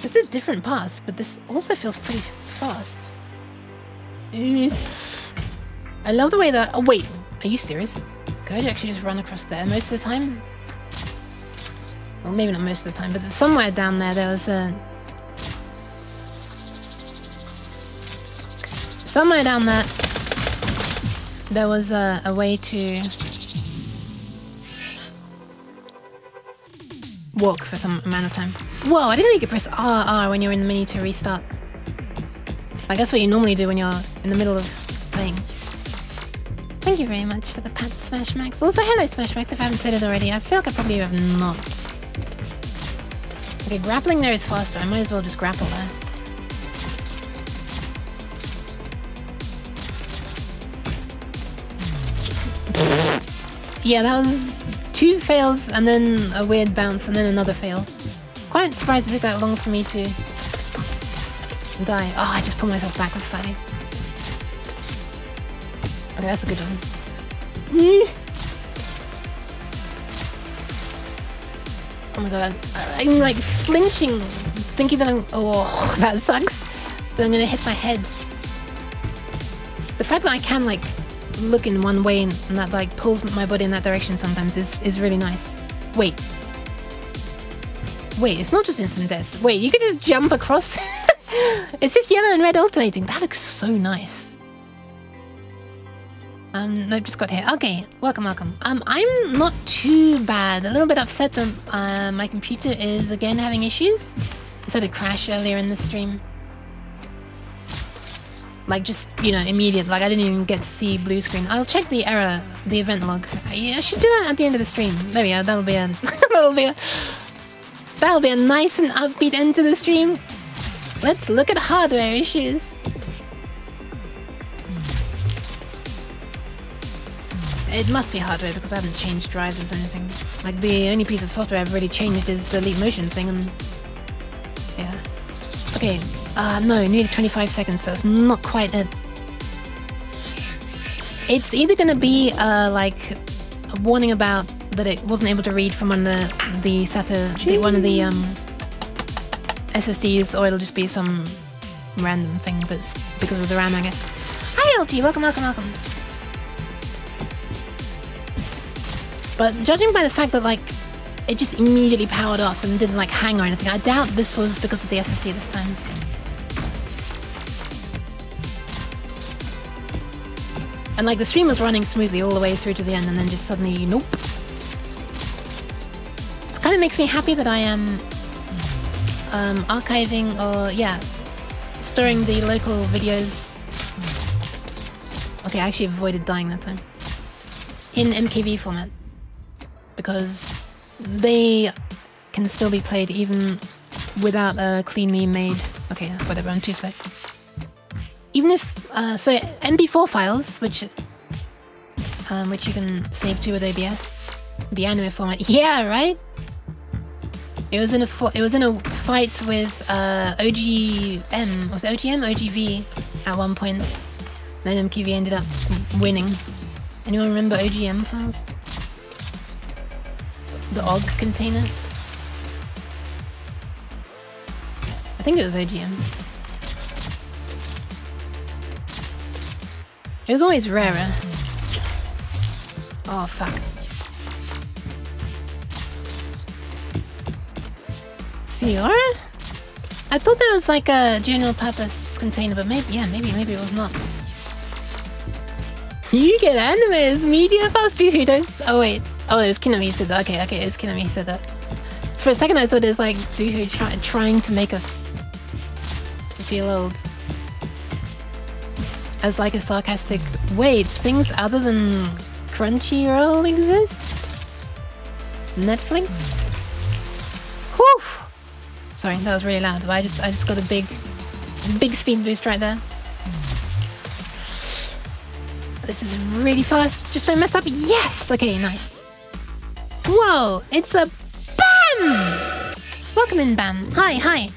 This is a different path, but this also feels pretty fast. Eh. I love the way that... Oh, wait. Are you serious? Could I actually just run across there most of the time? Well, maybe not most of the time, but somewhere down there there was a... Somewhere down there there was a, a way to walk for some amount of time. Whoa, I didn't know you could press R, R when you're in the menu to restart. Like, that's what you normally do when you're in the middle of playing. Thank you very much for the pat Smash Max. Also, hello Smash Max, if I haven't said it already. I feel like I probably have not. Okay, grappling there is faster. I might as well just grapple there. yeah, that was two fails and then a weird bounce and then another fail. Quite surprised it took that long for me to die. Oh, I just pulled myself backwards slightly. That's a good one. Oh my god, I'm like flinching, thinking that I'm- oh, that sucks. That I'm gonna hit my head. The fact that I can like look in one way and, and that like pulls my body in that direction sometimes is, is really nice. Wait. Wait, it's not just instant death. Wait, you could just jump across. it's just yellow and red alternating. That looks so nice. Um, no, just got here. Okay, welcome, welcome. Um, I'm not too bad. A little bit upset that uh, my computer is again having issues. It had a crash earlier in the stream. Like just, you know, immediate. Like I didn't even get to see blue screen. I'll check the error, the event log. Yeah, I should do that at the end of the stream. There we go. That'll be a, that'll be a, that'll be a nice and upbeat end to the stream. Let's look at hardware issues. It must be hardware because I haven't changed drivers or anything. Like the only piece of software I've really changed is the Leap Motion thing and... Yeah. Okay, uh, no, nearly 25 seconds, so it's not quite it. It's either gonna be, uh, like, a warning about that it wasn't able to read from one of the, the SATA, the, one of the, um, SSDs, or it'll just be some random thing that's because of the RAM, I guess. Hi, LG, welcome, welcome, welcome. But judging by the fact that like it just immediately powered off and didn't like hang or anything, I doubt this was because of the SSD this time. And like the stream was running smoothly all the way through to the end and then just suddenly, nope. This kind of makes me happy that I am um, archiving or, yeah, storing the local videos. Okay, I actually avoided dying that time. In MKV format because they can still be played even without a cleanly made... Okay, whatever, I'm too slow. Even if... Uh, so, MP4 files, which um, which you can save to with OBS, the anime format. Yeah, right? It was in a it was in a fight with uh, OGM, was it OGM? OGV at one point. Then MKV ended up winning. Anyone remember OGM files? The OG container? I think it was OGM. It was always rarer. Oh, fuck. Fiora? I thought that was like a general purpose container, but maybe, yeah, maybe, maybe it was not. You get animes, media fast Duhudos. Oh wait, oh it was Kinami who said that. Okay, okay, it's Kinami who said that. For a second I thought it was like Duhu try trying to make us feel old. As like a sarcastic, wait, things other than Crunchyroll exist? Netflix? Whew! Sorry, that was really loud, but I just I just got a big big speed boost right there. This is really fast. Just don't mess up. Yes! Okay, nice. Whoa! It's a BAM! Welcome in, BAM. Hi, hi.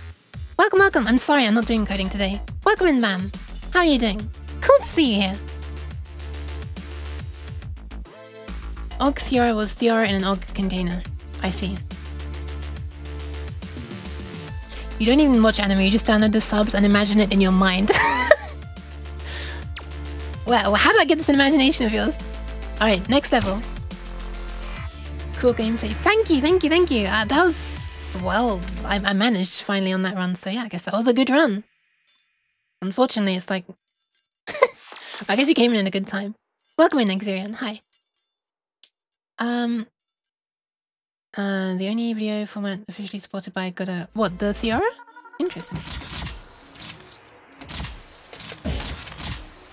Welcome, welcome. I'm sorry I'm not doing coding today. Welcome in, BAM. How are you doing? Cool to see you here. Ogg Theora was Theora in an Ogg container. I see. You don't even watch anime, you just download the subs and imagine it in your mind. Wow, how do I get this imagination of yours? Alright, next level. Cool gameplay. Thank you, thank you, thank you. Uh, that was... well, I, I managed finally on that run, so yeah, I guess that was a good run. Unfortunately, it's like... I guess you came in in a good time. Welcome in, Exerion. Hi. Um... Uh, the only video format officially supported by Godot... What, the Theora? Interesting.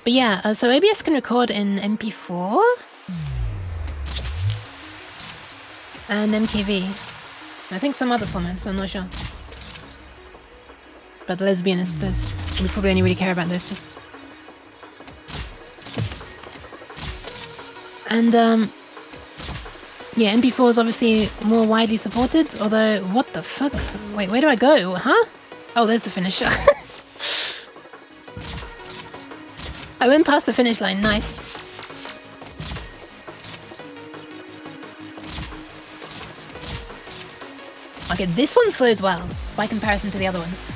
But yeah, uh, so OBS can record in MP4 and MKV. I think some other formats, I'm not sure. But let's be honest, those, we probably only really care about those two. And um, yeah, MP4 is obviously more widely supported, although, what the fuck? Wait, where do I go? Huh? Oh, there's the finisher. I went past the finish line, nice. Okay, this one flows well by comparison to the other ones.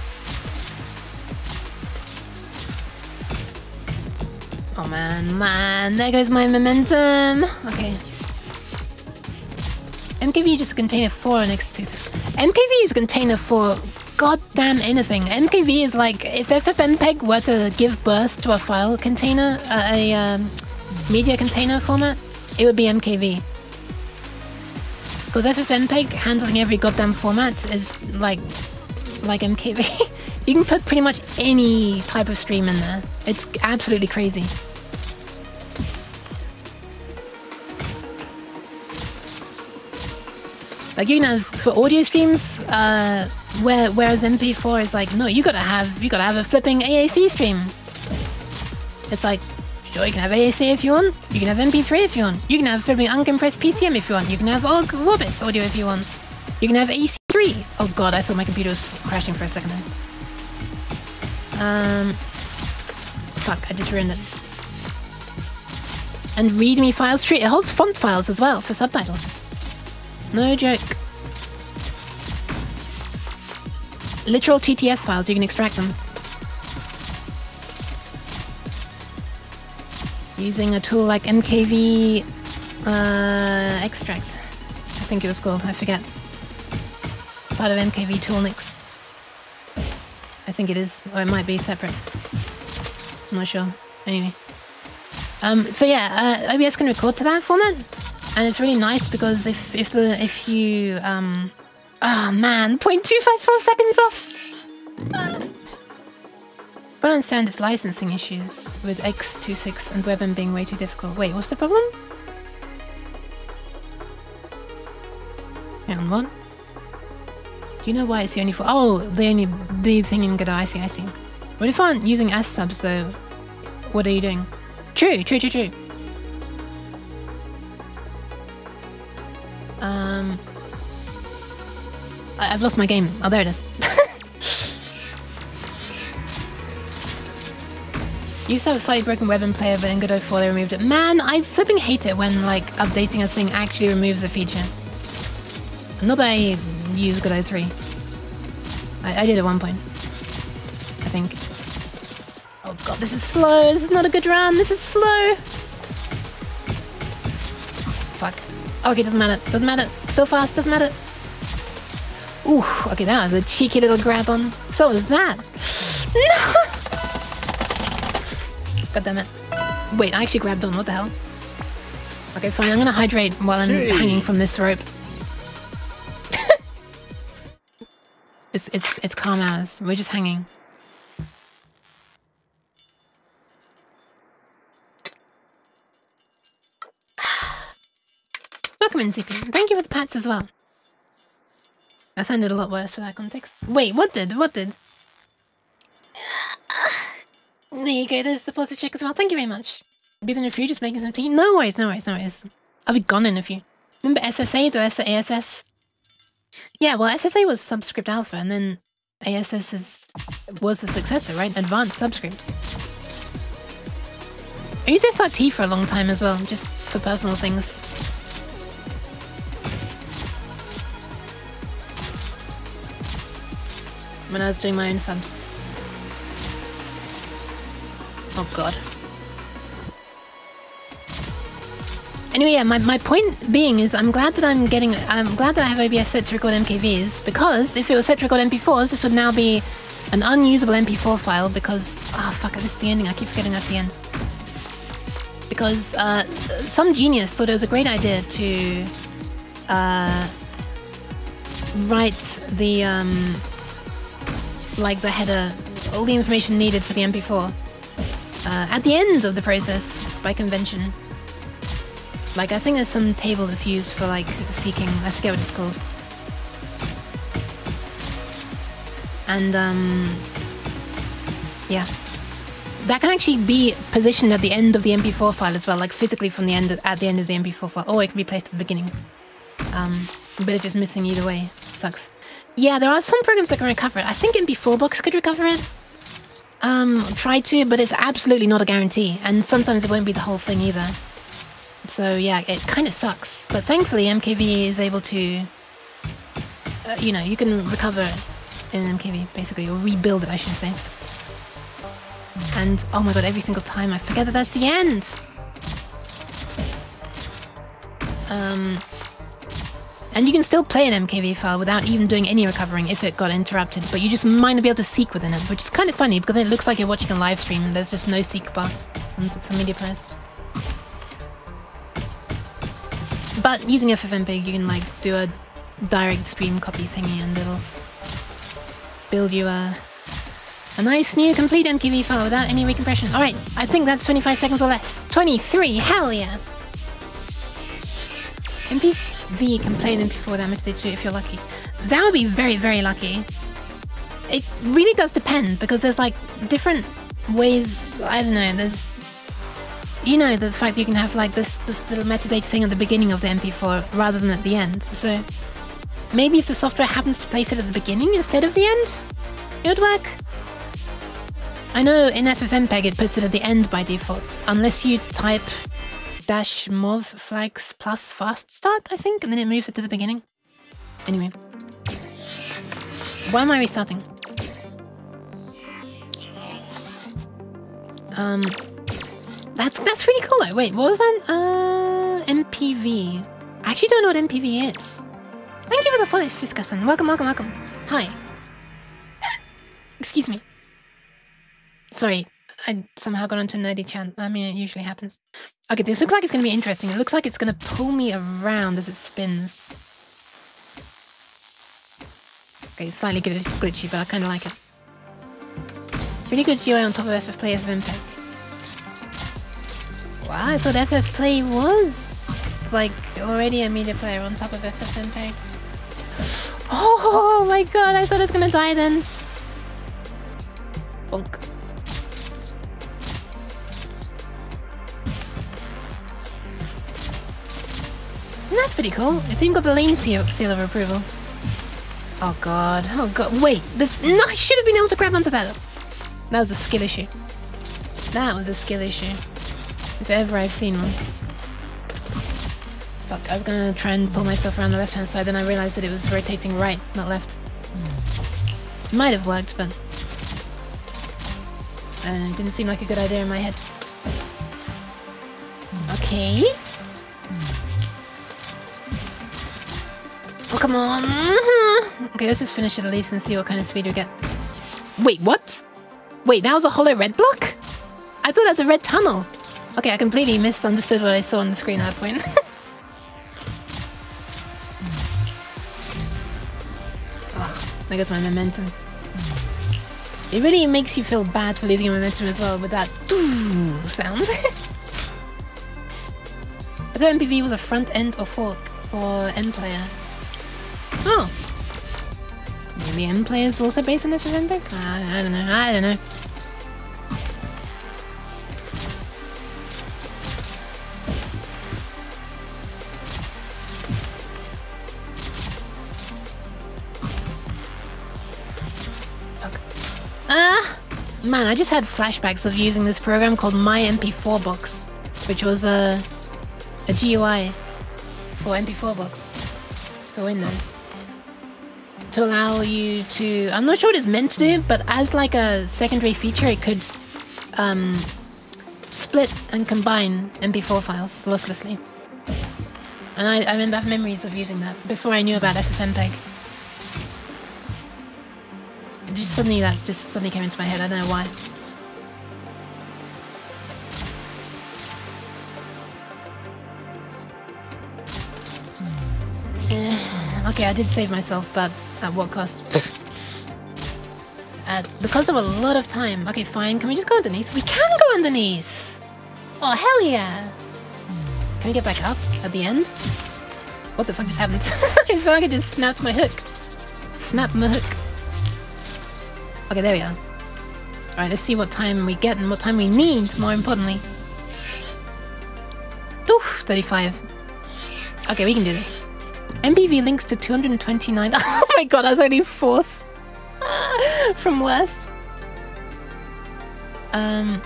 Oh man, man, there goes my momentum. Okay. MKV is just container for next to... MKV is container for goddamn anything. MKV is like if FFmpeg were to give birth to a file container, uh, a um, media container format, it would be MKV. Because FFmpeg handling every goddamn format is like like MKV. you can put pretty much any type of stream in there. It's absolutely crazy. Like you know, for audio streams, uh, where whereas MP4 is like, no, you gotta have you gotta have a flipping AAC stream. It's like, you can have AAC if you want. You can have MP3 if you want. You can have flipping uncompressed PCM if you want. You can have OGG Vorbis audio if you want. You can have AC3. Oh god, I thought my computer was crashing for a second there. Um, fuck, I just ruined it. And README files tree. It holds font files as well for subtitles. No joke. Literal TTF files, you can extract them. Using a tool like MKV uh, extract. I think it was called, I forget. Part of MKV Toolnix. I think it is, or it might be separate. I'm not sure. Anyway. Um, so yeah, uh, OBS can record to that format and it's really nice because if if the if you um oh man 0.254 seconds off but I understand it's licensing issues with X26 and WebM being way too difficult. Wait, what's the problem? Hang on? Do you know why it's the only for? Oh, the only the thing in Godot. I see, I see. What if I'm using S subs though? What are you doing? True, true, true, true. Um, I I've lost my game. Oh, there it is. Used to have a slightly broken WebM player, but in Godot 4 they removed it. Man, I flipping hate it when like updating a thing actually removes a feature. Not that I use Godot 3. I, I did at one point. I think. Oh god, this is slow. This is not a good run. This is slow. Fuck. Okay, doesn't matter. Doesn't matter. Still fast. Doesn't matter. Ooh, okay, that was a cheeky little grab on. So was that. No! God damn it. Wait, I actually grabbed on. What the hell? Okay, fine. I'm gonna hydrate while I'm Jeez. hanging from this rope. it's it's it's calm hours. We're just hanging. Welcome in, CP. Thank you for the pats as well. That sounded a lot worse for that context. Wait, what did? What did? There you go, there's the deposit check as well. Thank you very much. Be there in a few, just making some tea. No worries, no worries, no worries. I'll be gone in a few. Remember SSA, the S ASS? Yeah, well, SSA was SubStation Alpha, and then ASS is, was the successor, right? Advanced SubStation. I used SRT for a long time as well, just for personal things. When I was doing my own subs. Oh god. Anyway, yeah, my, my point being is I'm glad that I'm getting I'm glad that I have OBS set to record MKVs because if it was set to record MP4s, this would now be an unusable MP4 file because ah oh, fuck this is the ending. I keep forgetting that's the end. Because uh, some genius thought it was a great idea to uh, write the um, like the header, all the information needed for the MP4 uh, at the end of the process by convention. Like, I think there's some table that's used for, like, seeking. I forget what it's called. And, um... Yeah. That can actually be positioned at the end of the MP4 file as well, like physically from the end of, at the end of the MP4 file, or it can be placed at the beginning. Um, but if it's missing either way, sucks. Yeah, there are some programs that can recover it. I think MP4 Box could recover it. Um, try to, but it's absolutely not a guarantee, and sometimes it won't be the whole thing either. So yeah, it kind of sucks. But thankfully, MKV is able to, uh, you know, you can recover in MKV basically, or rebuild it, I should say. And oh my god, every single time I forget that that's the end. Um, and you can still play an MKV file without even doing any recovering if it got interrupted, but you just might not be able to seek within it, which is kind of funny because it looks like you're watching a live stream. And there's just no seek bar on some media players. but using FFmpeg, you can like do a direct stream copy thingy, and it'll build you a a nice new complete MKV file without any recompression. All right, I think that's 25 seconds or less. 23, hell yeah! Can play an MP4 damage they do if you're lucky. That would be very, very lucky. It really does depend because there's like different ways. I don't know. There's you know the fact you can have like this this little metadata thing at the beginning of the MP4 rather than at the end. So maybe if the software happens to place it at the beginning instead of the end, it would work. I know in FFmpeg it puts it at the end by default, unless you type dash mov flags plus fast start, I think, and then it moves it to the beginning. Anyway. Why am I restarting? Um, that's that's pretty cool though. Wait, what was that? Uh, MPV. I actually don't know what MPV is. Thank you for the follow, Fiskasan. Welcome, welcome, welcome. Hi. Excuse me. Sorry, I somehow got onto nerdy chant. I mean, it usually happens. Okay, this looks like it's going to be interesting. It looks like it's going to pull me around as it spins. Okay, slightly glitchy, but I kind of like it. Really good UI on top of FF Play FFmpeg. Wow, I thought FF Play was like already a media player on top of FFmpeg. Oh my god, I thought it was gonna die then. That's pretty cool. It's even got the lane seal, seal of approval. Oh god, oh god, wait, this, no, I should have been able to grab onto that. That was a skill issue. That was a skill issue. If ever I've seen one. Fuck, I was gonna try and pull myself around the left hand side, then I realized that it was rotating right, not left. Might have worked, but... Uh, it didn't seem like a good idea in my head. Okay. Come on. Mm-hmm. Okay, let's just finish it at least and see what kind of speed we get. Wait, what? Wait, that was a hollow red block? I thought that was a red tunnel. Okay, I completely misunderstood what I saw on the screen at that point. oh, there goes my momentum. It really makes you feel bad for losing your momentum as well with that sound. I thought MPV was a front end or fork for MPlayer. Oh. Maybe MPlayer is also based on FFmpeg? I, I don't know. I don't know. Ah! Man, I just had flashbacks of using this program called My MP4 Box, which was a, a GUI for MP4 Box for Windows. To allow you to... I'm not sure what it's meant to do, but as like a secondary feature, it could um, split and combine MP4 files losslessly. And I, I remember I have memories of using that before I knew about FFmpeg just suddenly that just suddenly came into my head. I don't know why. Eh, okay, I did save myself, but at what cost? at the cost of a lot of time. Okay, fine. Can we just go underneath? We can go underneath! Oh, hell yeah! Can we get back up at the end? What the fuck just happened? I so I just snapped my hook. Snap my hook. Okay, there we are. Alright, let's see what time we get and what time we need, more importantly. Oof, 35. Okay, we can do this. MPV links to 229. Oh my god, was only fourth. From worst. Um...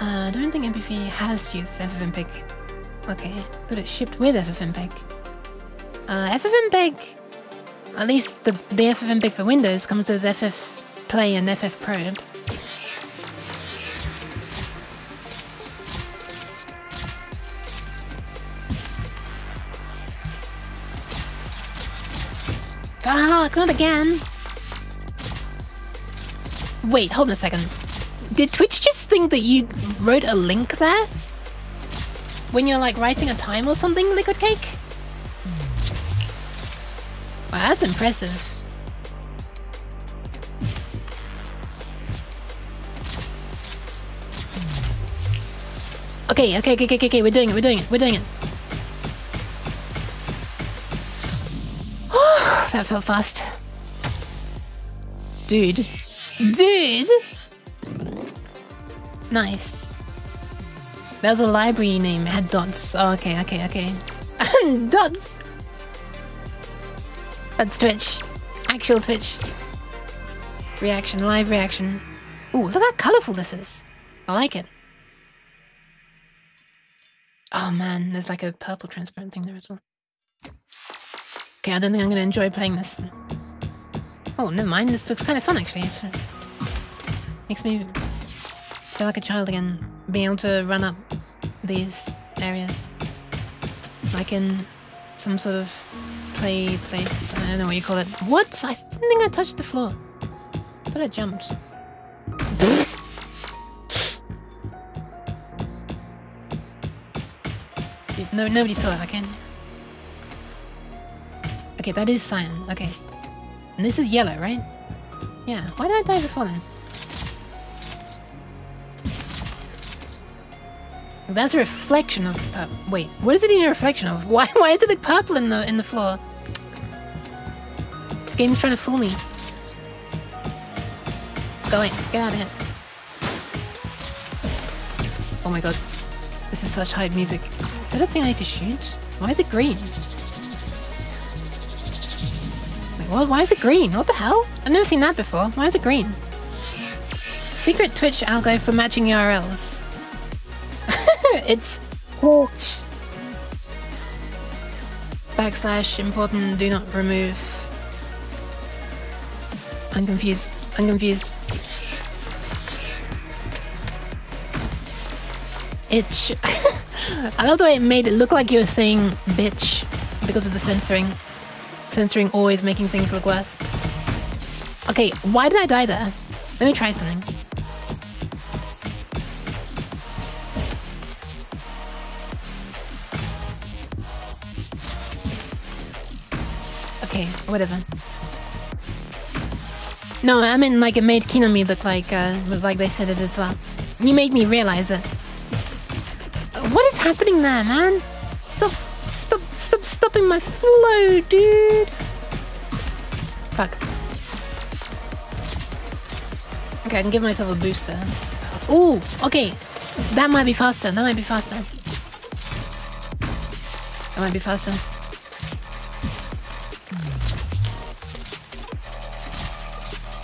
Uh, I don't think MPV has used FFmpeg. Okay, but it shipped with FFmpeg. Uh, FFmpeg at least the, the FFmpeg for Windows comes with FF Play and FF Probe. Ah, not again! Wait, hold on a second. Did Twitch just think that you wrote a link there? when you're like writing a time or something, Liquid Cake? Wow, that's impressive. Okay, okay, okay, okay, okay, we're doing it, we're doing it, we're doing it. That felt fast. Dude. Dude! Nice. That was a library name, had dots. Oh, okay, okay, okay. dots! That's Twitch. Actual Twitch. Reaction, live reaction. Ooh, look how colorful this is. I like it. Oh man, there's like a purple transparent thing there as well. Okay, I don't think I'm gonna enjoy playing this. Oh, never mind, this looks kind of fun actually. Makes me feel like a child again, being able to run up these areas. Like in some sort of play place. I don't know what you call it. What? I didn't think I touched the floor. I thought I jumped. No, nobody saw that, okay? Okay, that is cyan, okay. And this is yellow, right? Yeah, why did I die before then? That's a reflection of purple. Wait, what is it in a reflection of? Why why is it like purple in the in the floor? This game's trying to fool me. Go away, get out of here. Oh my god. This is such hype music. Is that a thing I need to shoot? Why is it green? What? Why is it green? What the hell? I've never seen that before. Why is it green? Secret Twitch algo for matching URLs. it's Twitch. Backslash important do not remove. I'm confused. I'm confused. It I love the way it made it look like you were saying bitch because of the censoring. Censoring always making things look worse. Okay, why did I die there? Let me try something. Okay, whatever. No, I mean like it made Kinami look like uh, like they said it as well. You made me realize it. What is happening there, man? Stop, stop, stop stopping my flow, dude. Fuck. Okay, I can give myself a boost there. Ooh, okay. That might be faster. That might be faster. That might be faster.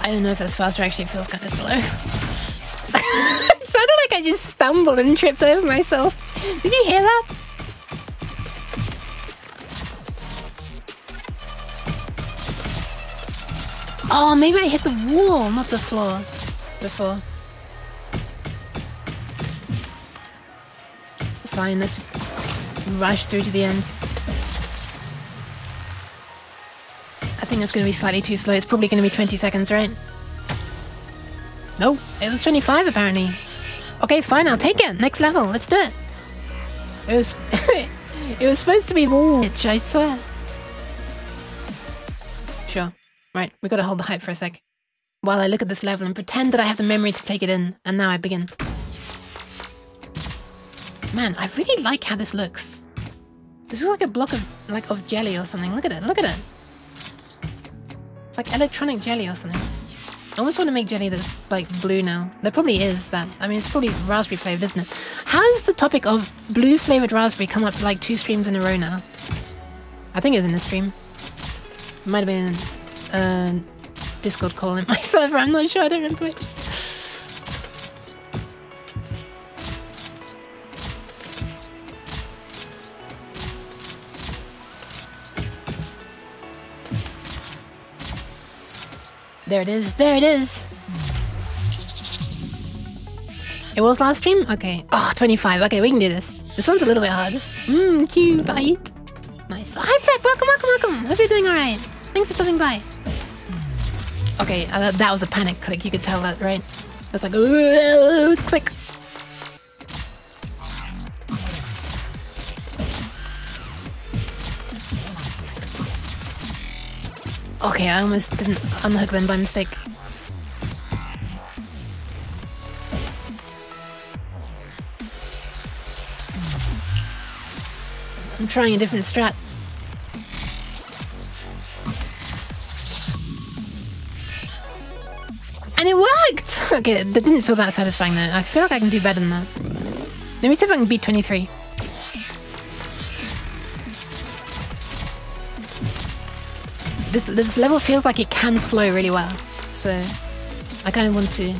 I don't know if that's faster. Actually, it feels kind of slow. it sounded like I just stumbled and tripped over myself. Did you hear that? Oh, maybe I hit the wall, not the floor before. Fine, let's rush through to the end. I think that's going to be slightly too slow. It's probably going to be 20 seconds, right? No, it was 25 apparently. Okay, fine, I'll take it. Next level, let's do it. It was it was supposed to be Itch, I swear. Right, we gotta hold the hype for a sec. While I look at this level and pretend that I have the memory to take it in, and now I begin. Man, I really like how this looks. This looks like a block of like of jelly or something. Look at it, look at it. It's like electronic jelly or something. I almost want to make jelly that's like blue now. There probably is that. I mean, it's probably raspberry flavored, isn't it? How does the topic of blue flavored raspberry come up for like two streams in a row now? I think it was in this stream. It might have been uh, Discord call in my server. I'm not sure. I don't remember which. There it is. There it is. It was last stream? Okay. Oh, 25. Okay, we can do this. This one's a little bit hard. Mmm, cute. Bite. Nice. Hi, Fleck. Welcome, welcome, welcome. Hope you're doing alright. Thanks for stopping by. Okay, uh, that was a panic click. You could tell that, right? That's like, click. Okay, I almost didn't unhook them by mistake. I'm trying a different strat. And it worked! Okay, that didn't feel that satisfying though. I feel like I can do better than that. Let me see if I can beat 23. This, this level feels like it can flow really well. So, I kind of want to...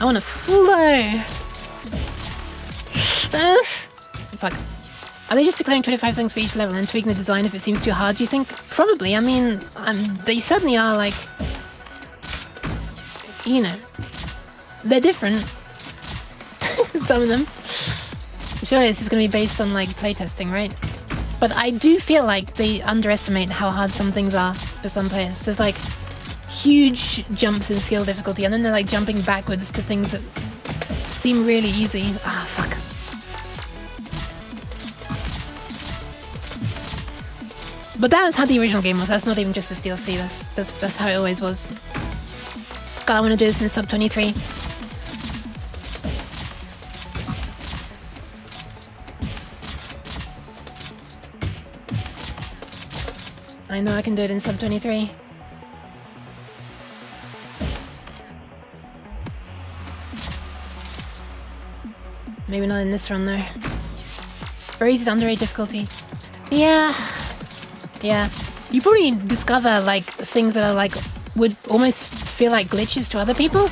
I want to flow! Fuck. Are they just declaring 25 things for each level and tweaking the design if it seems too hard, do you think? Probably. I mean, um, they certainly are like you know, they're different. Some of them. Surely this is going to be based on like playtesting, right? But I do feel like they underestimate how hard some things are for some players. There's like huge jumps in skill difficulty, and then they're like jumping backwards to things that seem really easy. Ah, fuck. But that was how the original game was. That's not even just this DLC. That's that's, that's how it always was. I want to do this in sub 23. I know I can do it in sub 23. Maybe not in this run though. Or is it under 8 difficulty? Yeah. Yeah. You probably discover like things that are like would almost feel like glitches to other people.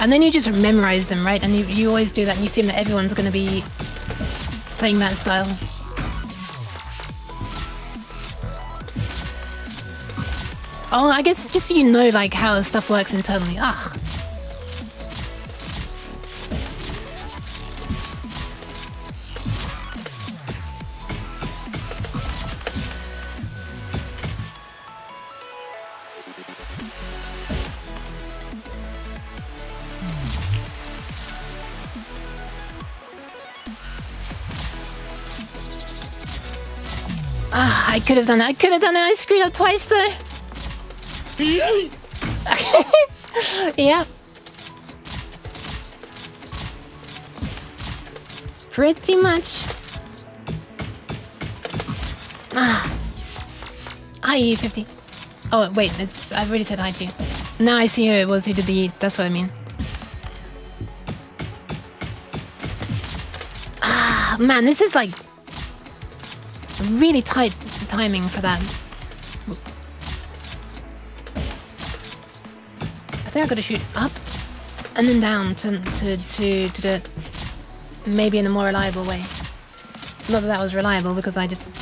And then you just memorize them, right? And you, you always do that and you assume that everyone's going to be playing that style. Oh, I guess just so you know like how stuff works internally. Ugh. Could have done that. I could have done that. I screwed up twice though. yeah. Pretty much. Ah. Hi, you 50. Oh, wait, it's, I've already said hi to you. Now I see who it was who did the That's what I mean. Ah, man, this is like really tight timing for that. I think I've gotta shoot up and then down to, to, to, to do it maybe in a more reliable way. Not that that was reliable because I just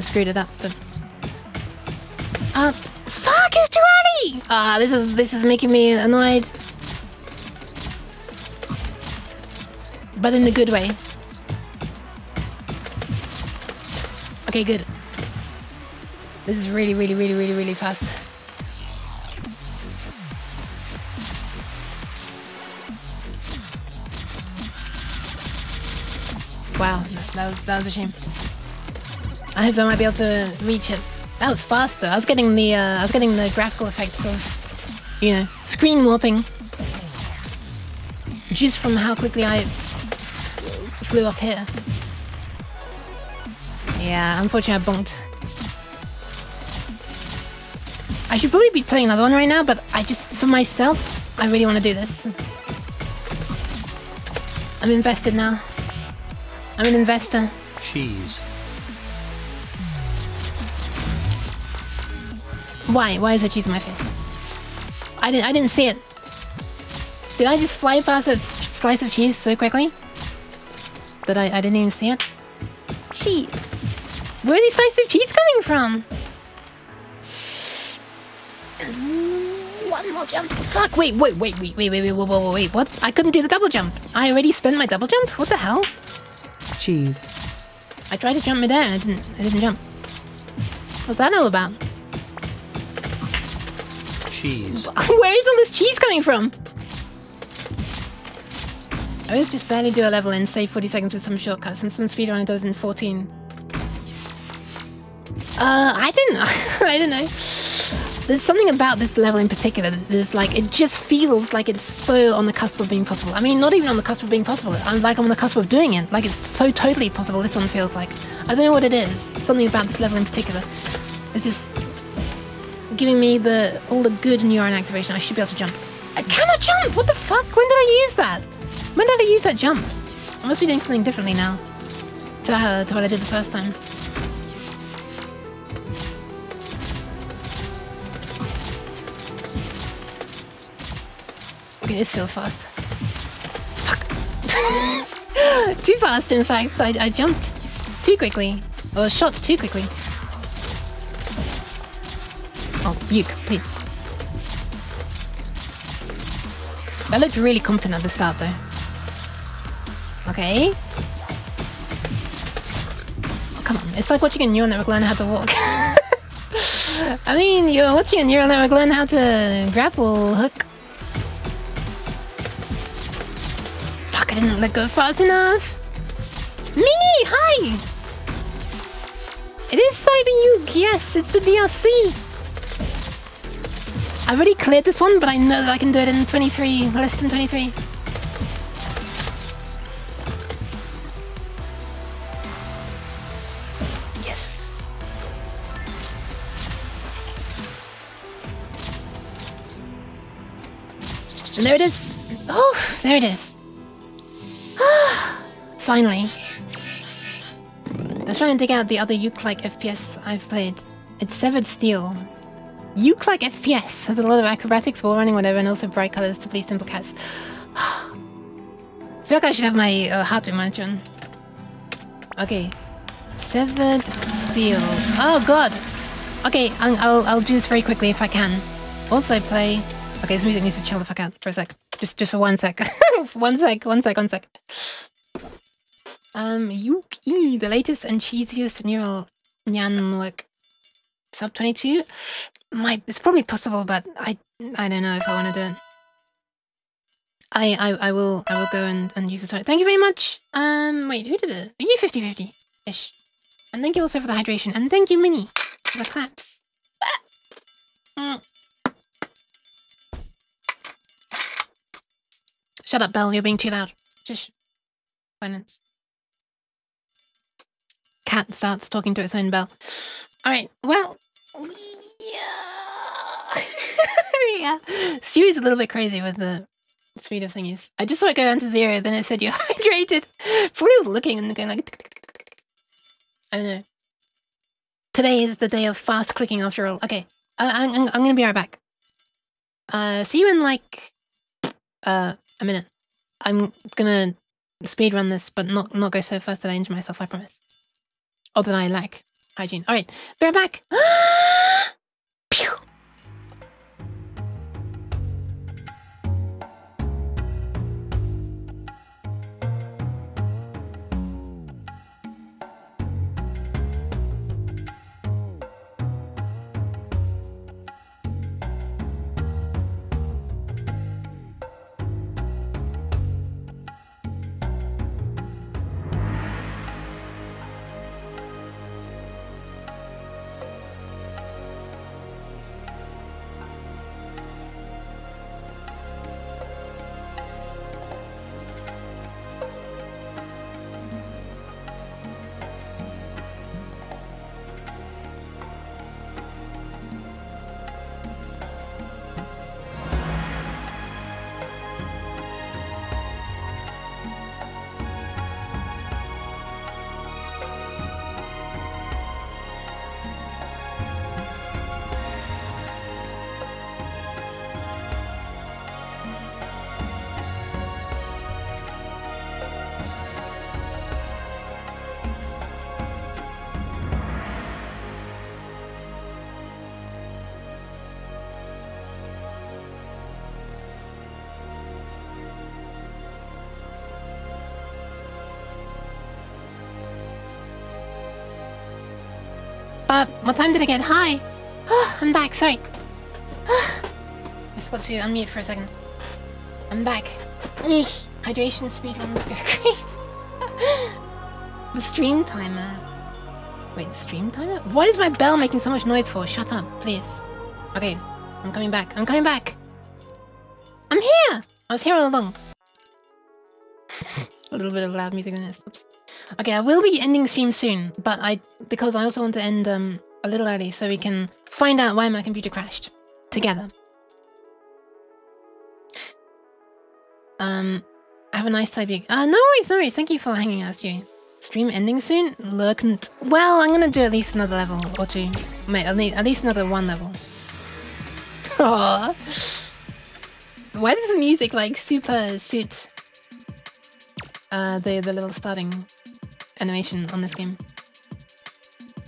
screwed it up, but... Up. Fuck, it's too early! Ah, this is, this is making me annoyed. But in a good way. Okay, good. This is really, really, really, really, really fast. Wow, that was that was a shame. I hope I might be able to reach it. That was fast though. I was getting the uh, I was getting the graphical effects of, you know, screen warping, just from how quickly I flew off here. Yeah, unfortunately I bonked. I should probably be playing another one right now, but I just, for myself, I really want to do this. I'm invested now. I'm an investor. Cheese. Why? Why is there cheese on my face? I didn't. I didn't see it. Did I just fly past that slice of cheese so quickly that I, I didn't even see it? Cheese. Where are these slices of cheese coming from? One more jump. Fuck, wait, wait, wait, wait, wait, wait, wait, wait, wait, wait, what? I couldn't do the double jump. I already spent my double jump? What the hell? Cheese. I tried to jump midair and I didn't, I didn't jump. What's that all about? Cheese. Where is all this cheese coming from? I always just barely do a level in, say, 40 seconds with some shortcuts, and some speedrunner does in 14. Uh, I didn't. I don't know. There's something about this level in particular that is like it just feels like it's so on the cusp of being possible. I mean, not even on the cusp of being possible. I'm like I'm on the cusp of doing it. Like it's so totally possible. This one feels like. I don't know what it is. Something about this level in particular. It's just giving me the all the good neuron activation. I should be able to jump. I cannot jump. What the fuck? When did I use that? When did I use that jump? I must be doing something differently now to, uh, to what I did the first time. Okay, this feels fast. Fuck. too fast, in fact. I, I jumped too quickly. Or shot too quickly. Oh, Buke, please. That looked really competent at the start, though. Okay. Oh, come on. It's like watching a neural network learn how to walk. I mean, you're watching a neural network learn how to grapple hook. Didn't let go fast enough. Mini, hi! It is Cyber yes, it's the DLC. I've already cleared this one, but I know that I can do it in 23, less than 23. Yes. And there it is. Oh, there it is. Finally. I was trying to dig out the other Uke-like FPS I've played. It's Severed Steel. Uke like FPS has a lot of acrobatics, wall running, whatever, and also bright colors to please simple cats. I feel like I should have my uh, heart rate monitor on. Okay. Severed steel. Oh god! Okay, I'll, I'll, I'll do this very quickly if I can. Also play... Okay, this music needs to chill the fuck out for a sec. Just just for one sec. one sec, one sec, one sec. Um, E, the latest and cheesiest neural work. Sub 22? might it's probably possible, but I I don't know if I want to do it. I, I I will I will go and, and use the toilet. Thank you very much. Um wait, who did it? You 50 50 ish. And thank you also for the hydration. And thank you, Minnie, for the claps. Mm. Shut up, Belle, you're being too loud. Just silence. Cat starts talking to its own bell. Alright, well, yeah. yeah. Stewie's a little bit crazy with the speed of thingies. I just saw it go down to zero, then it said you're hydrated. Probably was looking and going like... I don't know. Today is the day of fast clicking after all. Okay, I, am I'm, I'm gonna be right back. Uh, see you in like uh, a minute. I'm gonna speed run this, but not not go so fast that I injure myself. I promise. Or that I lack hygiene. All right, be right back. what time did I get? Hi! Oh, I'm back, sorry. I forgot to unmute for a second. I'm back. Hydration speedruns go crazy. the stream timer. Wait, stream timer? What is my bell making so much noise for? Shut up, please. Okay, I'm coming back. I'm coming back. I'm here! I was here all along. a little bit of loud music in this. Oops. Okay, I will be ending stream soon, but I because I also want to end um a little early so we can find out why my computer crashed together. Um, have a nice time. Uh, no worries, no worries. Thank you for hanging out, Stu. Stream ending soon? Lurkant. Well, I'm gonna do at least another level or two. Wait, at least, at least another one level. Aww. Why does the music like super suit uh, the the little starting animation on this game?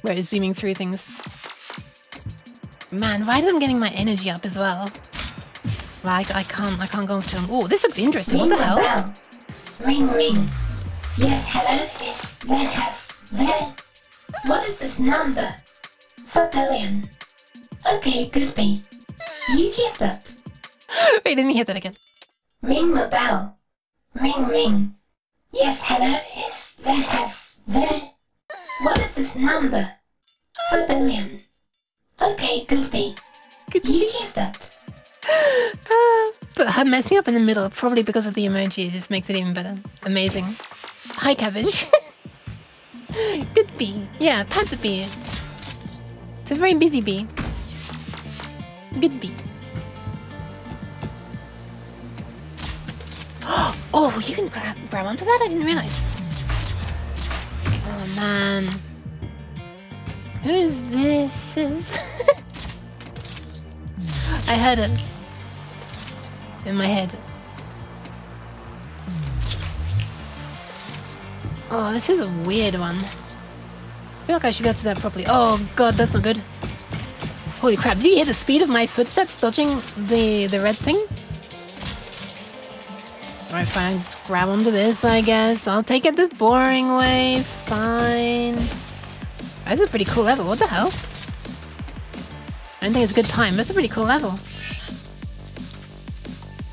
Where it's zooming through things. Man, why am I getting my energy up as well? Like I can't I can't go to him. Oh, this looks interesting. Ring what the hell? bell. Ring ring. Yes, hello. Is there has there? What is this number? For billion. Okay, good be. You gift up. Wait, let me hear that again. Ring the bell. Ring ring. Yes, hello. Is there has there? What is this number? For billion. Okay, good be. You gift up. Ah, but her messing up in the middle, probably because of the emoji, just makes it even better. Amazing. Hi, cabbage. Good bee. Yeah, panther bee. It's a very busy bee. Good bee. Oh, you can grab, grab onto that? I didn't realize. Oh, man. Who is this? Is I heard it in my head. Oh, this is a weird one. I feel like I should be able to that properly. Oh god, that's not good. Holy crap, did you hear the speed of my footsteps dodging the, the red thing? Alright, fine, just grab onto this, I guess. I'll take it the boring way, fine. That's a pretty cool level, what the hell? I don't think it's a good time, it's a pretty cool level.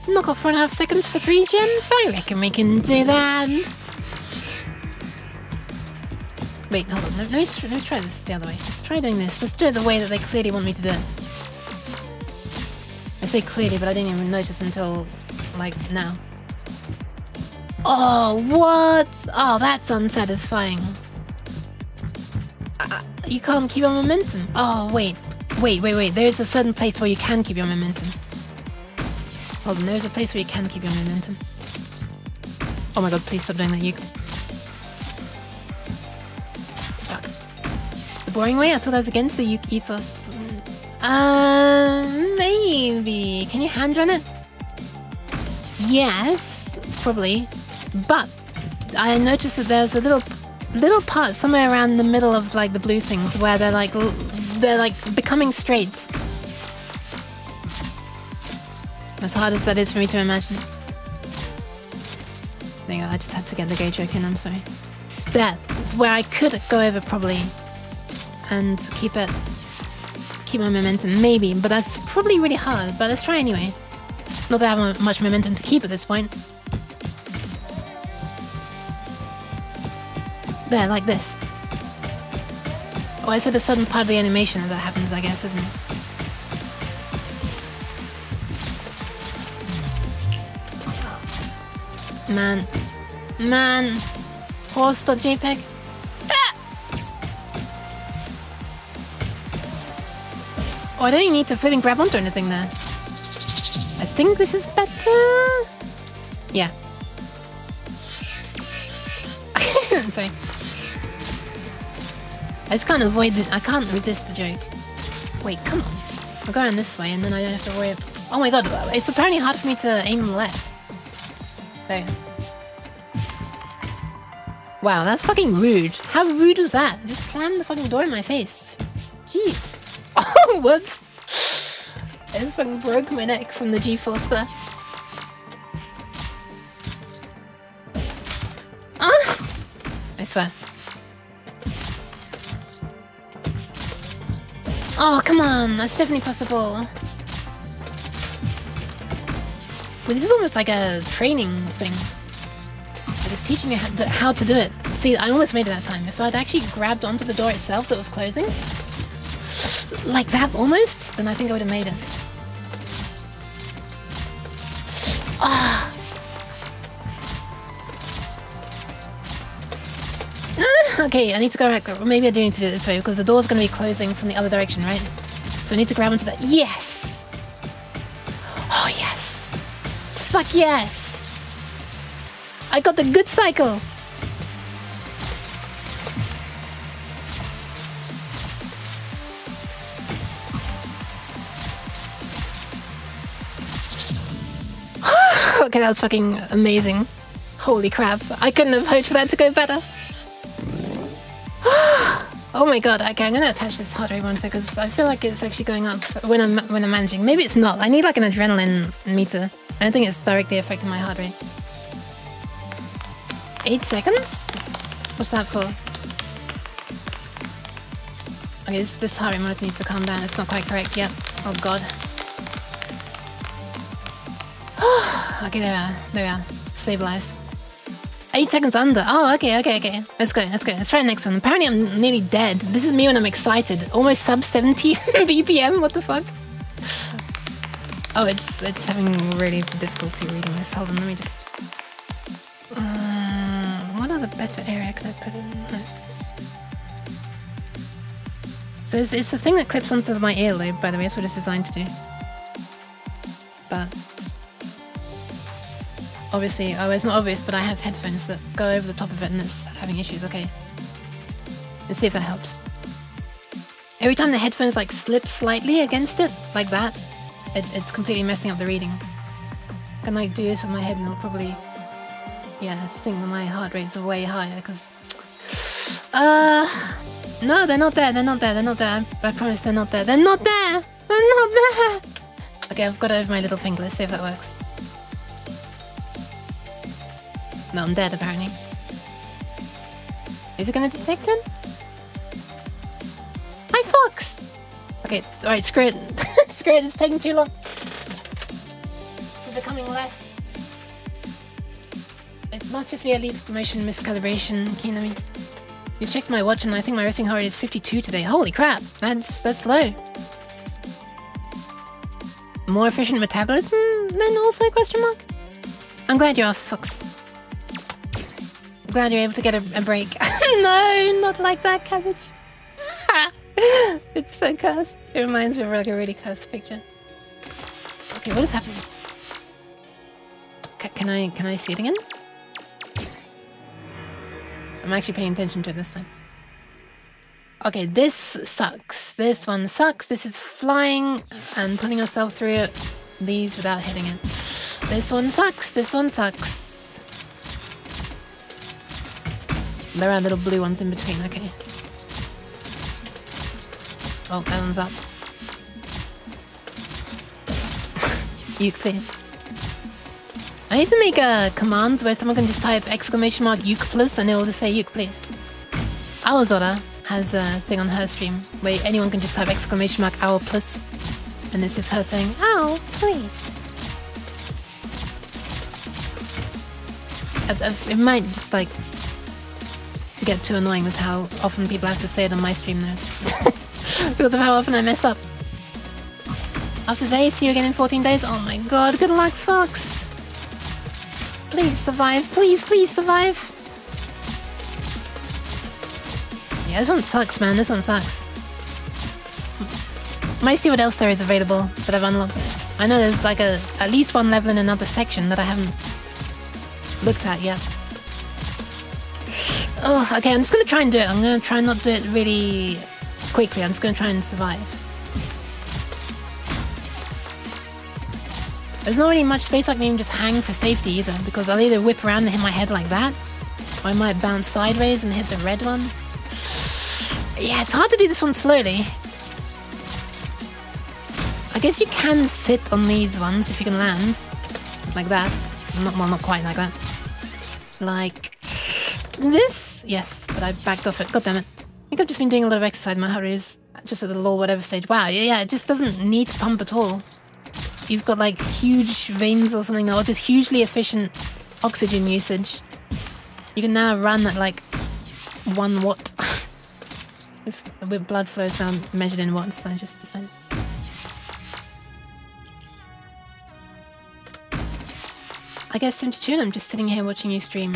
Knock off four and a half seconds for three gems? I reckon we can do that. Wait, hold on. Let me, let me try this the other way. Let's try doing this. Let's do it the way that they clearly want me to do it. I say clearly, but I didn't even notice until, like, now. Oh, what? Oh, that's unsatisfying. Uh, you can't keep your momentum. Oh, wait. Wait, wait, wait. There's a certain place where you can keep your momentum. Hold on, there's a place where you can keep your momentum. Oh my god, please stop doing that, you. Fuck. The boring way? I thought I was against the Yuke ethos. Uh, maybe. Can you hand run it? Yes, probably. But I noticed that there's a little little part somewhere around the middle of like the blue things where they're like they're like becoming straight. As hard as that is for me to imagine. There go, I just had to get the gauge joke in, I'm sorry. That's where I could go over probably and keep it keep my momentum, maybe, but that's probably really hard, but let's try anyway. Not that I have much momentum to keep at this point. There, like this. Oh, I said a sudden part of the animation that happens, I guess, isn't it? Man. Man. Horse.jpg. Ah! Oh, I don't even need to flipping grab onto anything there. I think this is better. Yeah. Sorry. I just can't avoid the- I can't resist the joke. Wait, come on. I'll go around this way and then I don't have to worry. Oh my god, it's apparently hard for me to aim left. There. Wow, that's fucking rude. How rude was that? Just slammed the fucking door in my face. Jeez. Oh, whoops. I just fucking broke my neck from the G-force there. Ah! I swear. Oh, come on. That's definitely possible. This is almost like a training thing. It's teaching how, how to do it. See, I almost made it that time. If I'd actually grabbed onto the door itself that was closing, like that almost, then I think I would have made it. Okay, I need to go back. Or maybe I do need to do it this way because the door's going to be closing from the other direction, right? So I need to grab onto that. Yes! Oh, yes! Fuck yes! I got the good cycle! okay, that was fucking amazing. Holy crap. I couldn't have hoped for that to go better. oh my god, okay, I'm gonna attach this heart rate monitor because I feel like it's actually going up when I'm when I'm managing. Maybe it's not. I need like an adrenaline meter. I don't think it's directly affecting my heart rate. Eight seconds? What's that for? Okay, this, this heart rate monitor needs to calm down. It's not quite correct yet. Oh god. okay, there we are. There we are. Stabilized. Eight seconds under. Oh, okay, okay, okay. Let's go, let's go. Let's try the next one. Apparently I'm nearly dead. This is me when I'm excited. Almost sub 70 BPM. What the fuck? Oh, it's it's having really difficulty reading this. Hold on, let me just... Uh, what other better area could I put in this? So it's, it's the thing that clips onto my earlobe, by the way. That's what it's designed to do. But obviously, oh, it's not obvious, but I have headphones that go over the top of it and it's having issues. Okay. Let's see if that helps. Every time the headphones like slip slightly against it, like that, it, it's completely messing up the reading. I can like do this with my head and it'll probably, yeah, think that my heart rates are way higher because, uh, no, they're not there, they're not there, they're not there. I, I promise they're not there. They're not there! They're not there! Okay, I've got over my little finger. Let's see if that works. I'm dead apparently. Is it gonna detect him? Hi, Fox! Okay, alright, screw it. screw it, it's taking too long. It's becoming less. It must just be a Leap Motion miscalibration, Kinami. You checked my watch and I think my resting heart is 52 today. Holy crap, that's that's low. More efficient metabolism then also question mark? I'm glad you're off, Fox. Glad you're able to get a, a break. no, not like that, cabbage. it's so cursed. It reminds me of like a really cursed picture. Okay, what is happening? C can I can I see it again? I'm actually paying attention to it this time. Okay, this sucks. This one sucks. This is flying and putting yourself through these without hitting it. This one sucks. This one sucks. There are little blue ones in between. Okay. Oh, that one's up. Please. I need to make uh, a command where someone can just type exclamation mark Uke plus and it will just say Uke, please. Awazora has a thing on her stream where anyone can just type exclamation mark owl plus and it's just her saying owl please. It might just like get too annoying with how often people have to say it on my stream now. because of how often I mess up. After today, see you again in 14 days. Oh my god, good luck, Fox. Please survive. Please, please survive. Yeah, this one sucks, man. This one sucks. Might see what else there is available that I've unlocked. I know there's like a at least one level in another section that I haven't looked at yet. Oh, okay, I'm just gonna try and do it. I'm gonna try and not do it really quickly. I'm just gonna try and survive. There's not really much space I can even just hang for safety either, because I'll either whip around and hit my head like that, or I might bounce sideways and hit the red one. Yeah, it's hard to do this one slowly. I guess you can sit on these ones if you can land. Like that. Not, well, not quite like that. Like this? Yes, but I backed off it. God damn it. I think I've just been doing a lot of exercise. My heart is just at the low whatever stage. Wow, yeah, yeah, it just doesn't need to pump at all. You've got like huge veins or something, or just hugely efficient oxygen usage. You can now run at like one watt. if, with blood flow is now measured in watts, so I just decided. I guess 72 and I'm just sitting here watching you stream.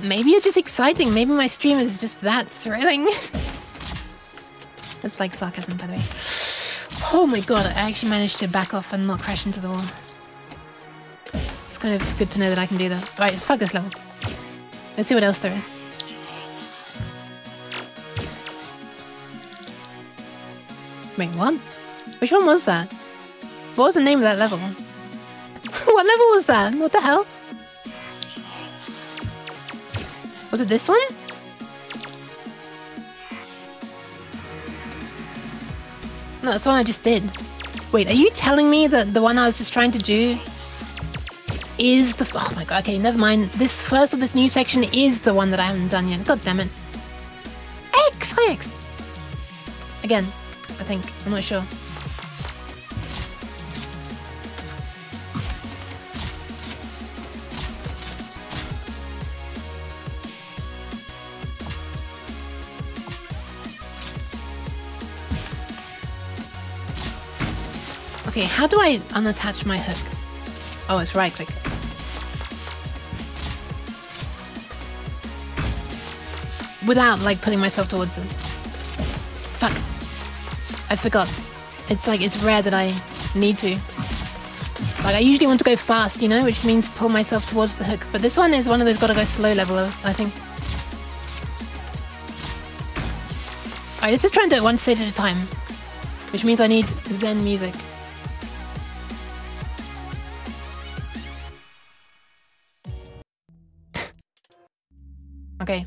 Maybe you're just exciting. Maybe my stream is just that thrilling. That's like sarcasm, by the way. Oh my god, I actually managed to back off and not crash into the wall. It's kind of good to know that I can do that. Right, fuck this level. Let's see what else there is. Wait, what? Which one was that? What was the name of that level? what level was that? What the hell? Was it this one? No, that's the one I just did. Wait, are you telling me that the one I was just trying to do is the... Oh my god, okay, never mind. This first of this new section is the one that I haven't done yet. God damn it. X! X! Again, I think. I'm not sure. Okay, how do I unattach my hook? Oh, it's right click. Without, like, putting myself towards it. Fuck. I forgot. It's like, it's rare that I need to. Like, I usually want to go fast, you know, which means pull myself towards the hook. But this one is one of those gotta go slow level, I think. Alright, let's just try and do it one stage at a time. Which means I need Zen music. Okay.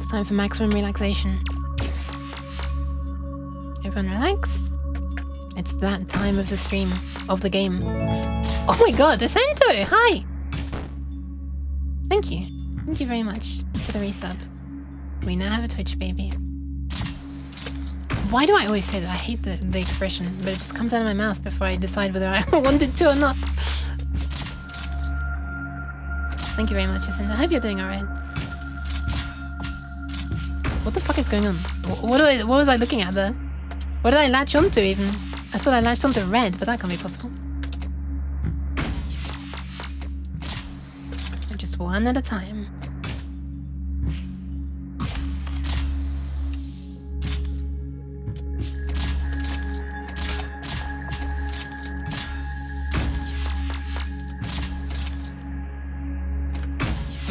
It's time for maximum relaxation. Everyone relax. It's that time of the stream, of the game. Oh my god, Asento! Hi! Thank you. Thank you very much for the resub. We now have a Twitch baby. Why do I always say that? I hate the, the expression, but it just comes out of my mouth before I decide whether I wanted to or not. Thank you very much, Jacinda. I hope you're doing alright. What the fuck is going on? What, do I, what was I looking at there? What did I latch onto even? I thought I latched onto red, but that can't be possible. Just one at a time.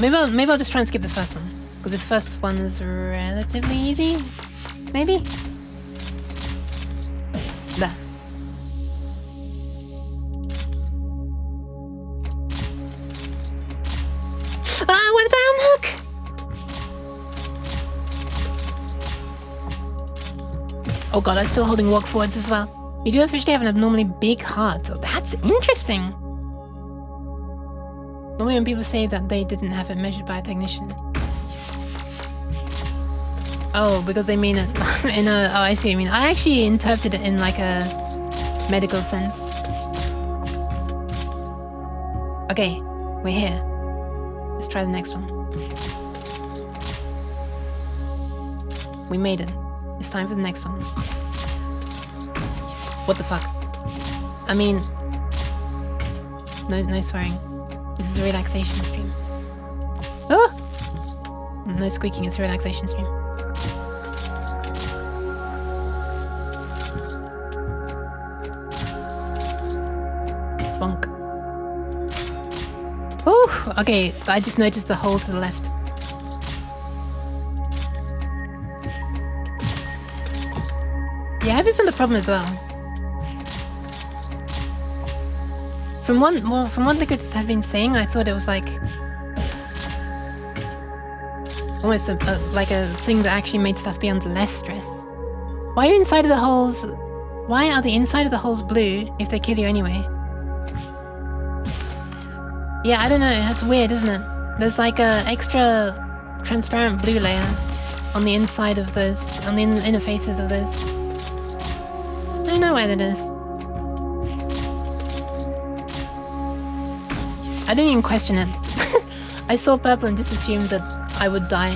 Maybe I'll, maybe I'll just try and skip the first one. Because this first one is relatively easy. Maybe? There. Ah, what did I? Oh god, I'm still holding walk forwards as well. You do officially have an abnormally big heart. Oh, that's interesting. Normally when people say that they didn't have it measured by a technician. Oh, because they mean it in a... Oh, I see you mean. I actually interpreted it in like a medical sense. Okay, we're here. Let's try the next one. We made it. It's time for the next one. What the fuck? I mean... No, no swearing. This is a relaxation stream. Oh! Mm, no squeaking, it's a relaxation stream. Bonk. Oh, okay, I just noticed the hole to the left. Yeah, I have not a problem as well. From one, well, from what Liquid have been saying, I thought it was like almost a, a, like a thing that actually made stuff be under less stress. Why are inside of the holes? Why are the inside of the holes blue if they kill you anyway? Yeah, I don't know. That's weird, isn't it? There's like a extra transparent blue layer on the inside of those, on the inner faces of those. I don't know why that is. I didn't even question it. I saw purple and just assumed that I would die.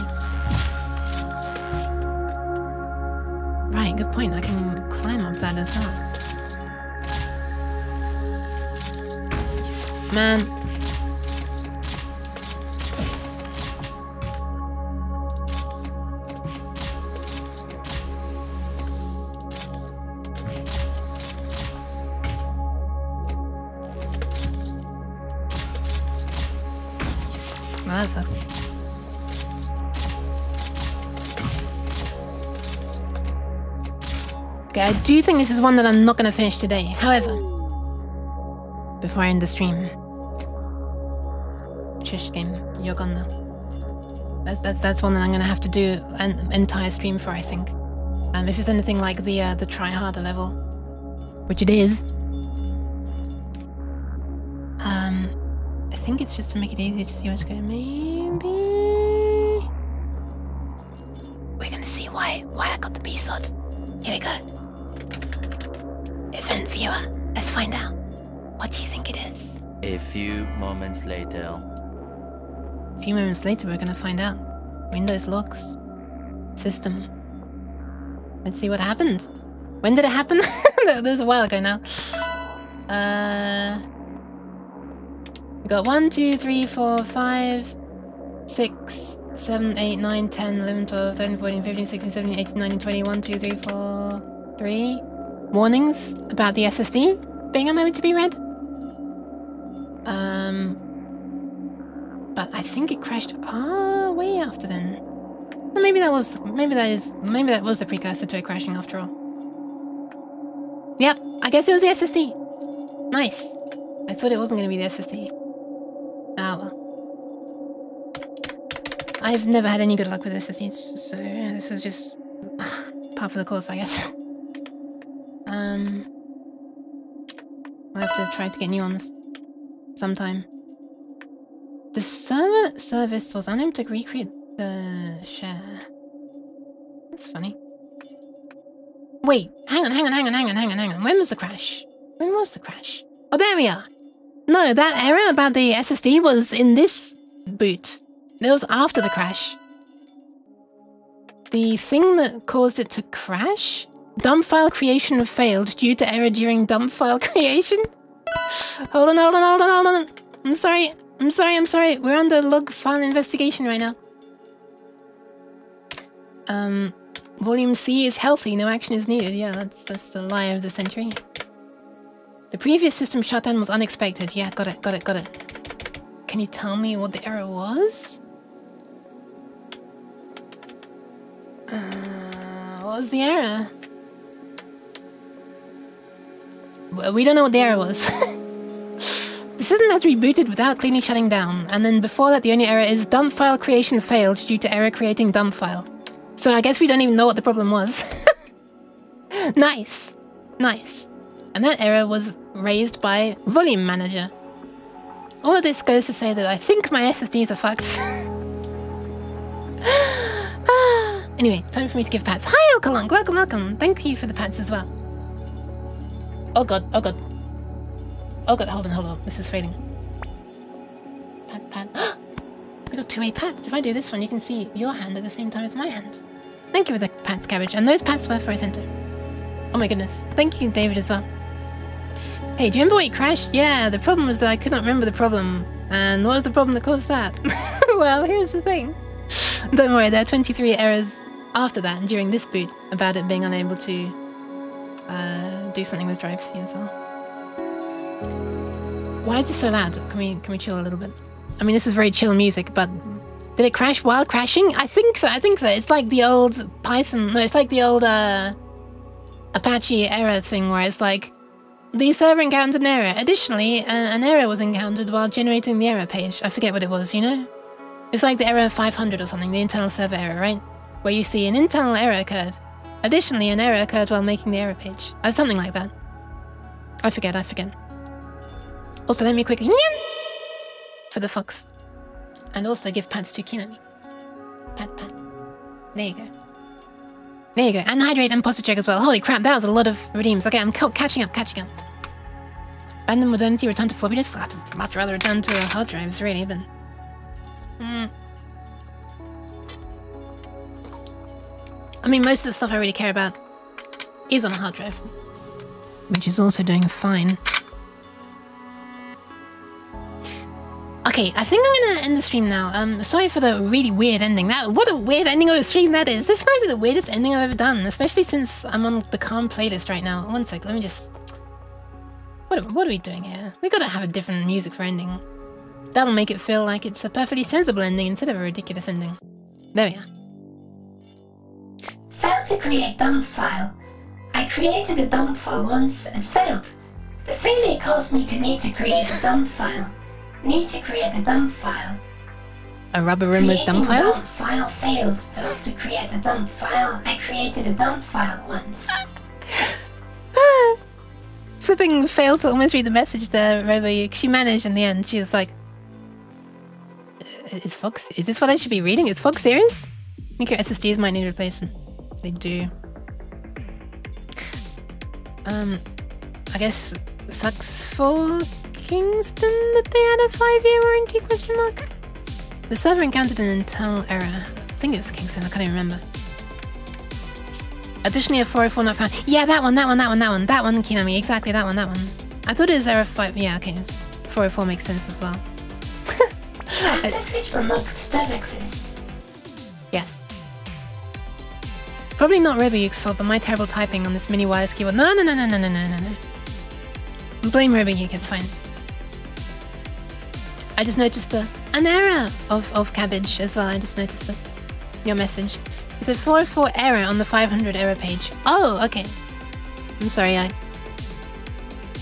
Right, good point. I can climb up that as well. Man. I do think this is one that I'm not going to finish today. However, before I end the stream, Chish game, you're gone now. That's, that's, that's one that I'm going to have to do an entire stream for, I think. Um, if it's anything like the uh, the try harder level, which it is. Um, I think it's just to make it easier to see what's going. Maybe we're gonna see why why I got the BSOD. Here we go. Viewer. Let's find out. What do you think it is? A few moments later. A few moments later, we're gonna find out. Windows locks. System. Let's see what happened. When did it happen? was a while ago now. Uh, we got 1, 2, 3, 4, 5, 6, 7, 8, 9, 10, 11, 12, 13, 14, 15, 16, 17, 18, 19, 20, 1, 2, 3, 4, 3. Warnings about the SSD being unable to be read. Um, but I think it crashed ah way after then. Well, maybe that was maybe that is maybe that was the precursor to it crashing after all. Yep, I guess it was the SSD. Nice. I thought it wasn't going to be the SSD. Ah well. I've never had any good luck with SSDs, so this is just part of the course, I guess. Um, I'll have to try to get new ones sometime. The server service was unable to recreate the share. That's funny. Wait, hang on, hang on, hang on, hang on, hang on, hang on. When was the crash? When was the crash? Oh, there we are. No, that error about the SSD was in this boot. It was after the crash. The thing that caused it to crash? Dump file creation failed due to error during dump file creation? hold on, hold on, hold on, hold on. I'm sorry. I'm sorry, I'm sorry. We're under log file investigation right now. Um, volume C is healthy, no action is needed. Yeah, that's, that's the lie of the century. The previous system shutdown was unexpected. Yeah, got it, got it, got it. Can you tell me what the error was? Uh, what was the error? We don't know what the error was. the system has rebooted without cleanly shutting down, and then before that the only error is dump file creation failed due to error creating dump file. So I guess we don't even know what the problem was. nice. Nice. And that error was raised by Volume Manager. All of this goes to say that I think my SSDs are fucked. Ah. anyway, time for me to give pats. Hi Alkalunk, welcome, welcome. Thank you for the pats as well. Oh god, oh god. Oh god, hold on, hold on. This is fading. Pat, pat. we got too many pats. If I do this one, you can see your hand at the same time as my hand. Thank you for the pats, Cabbage. And those pats were for a center. Oh my goodness. Thank you, David, as well. Hey, do you remember what you crashed? Yeah, the problem was that I could not remember the problem. And what was the problem that caused that? well, here's the thing. Don't worry, there are 23 errors after that and during this boot about it being unable to uh, do something with drive C as well. Why is this so loud? Can we can we chill a little bit? I mean, this is very chill music, but did it crash while crashing? I think so. I think so. It's like the old Python. No, it's like the old uh, Apache error thing where it's like the server encountered an error. Additionally, an error was encountered while generating the error page. I forget what it was. You know, it's like the error 500 or something, the internal server error, right? Where you see an internal error occurred. Additionally, an error occurred while making the error page. Or something like that. I forget, I forget. Also, let me quickly for the fox. And also give pats to Kinami. Pat, pat. There you go. There you go. And hydrate and posture check as well. Holy crap, that was a lot of redeems. Okay, I'm catching up, catching up. Abandon modernity, return to floppy disks. I'd much rather return to hard drives, really, but... Hmm. I mean, most of the stuff I really care about is on a hard drive, which is also doing fine. Okay, I think I'm gonna end the stream now. Um, sorry for the really weird ending. That what a weird ending of a stream that is. This might be the weirdest ending I've ever done, especially since I'm on the calm playlist right now. One sec, let me just. What are, what are we doing here? We gotta have a different music for ending. That'll make it feel like it's a perfectly sensible ending instead of a ridiculous ending. There we are. Failed to create dump file. I created a dump file once and failed. The failure caused me to need to create a dump file. Need to create a dump file. A rubber room with dump Creating files? dump file failed. Failed to create a dump file. I created a dump file once. Flipping failed to almost read the message there, Robo. She managed in the end. She was like, "Uh, "Is Fox? Is this what I should be reading? Is Fox serious? I think your SSDs might need replacement. They do. Um, I guess sucks for Kingston that they had a five-year warranty? Question mark. The server encountered an internal error. I think it was Kingston. I can't even remember. Additionally, a 404 not found. Yeah, that one, that one, that one, that one, that one, Kinami. Exactly, that one, that one. I thought it was error 5. Yeah, okay. 404 makes sense as well. Active reach for multiple. Yes. Probably not Robuyuk's fault, but my terrible typing on this mini wireless keyboard. No, no, no, no, no, no, no, no, no. Blame Robuyuk, it's fine. I just noticed the an error of, of cabbage as well. I just noticed it. Your message. It's a 404 error on the 500 error page. Oh, okay. I'm sorry, I...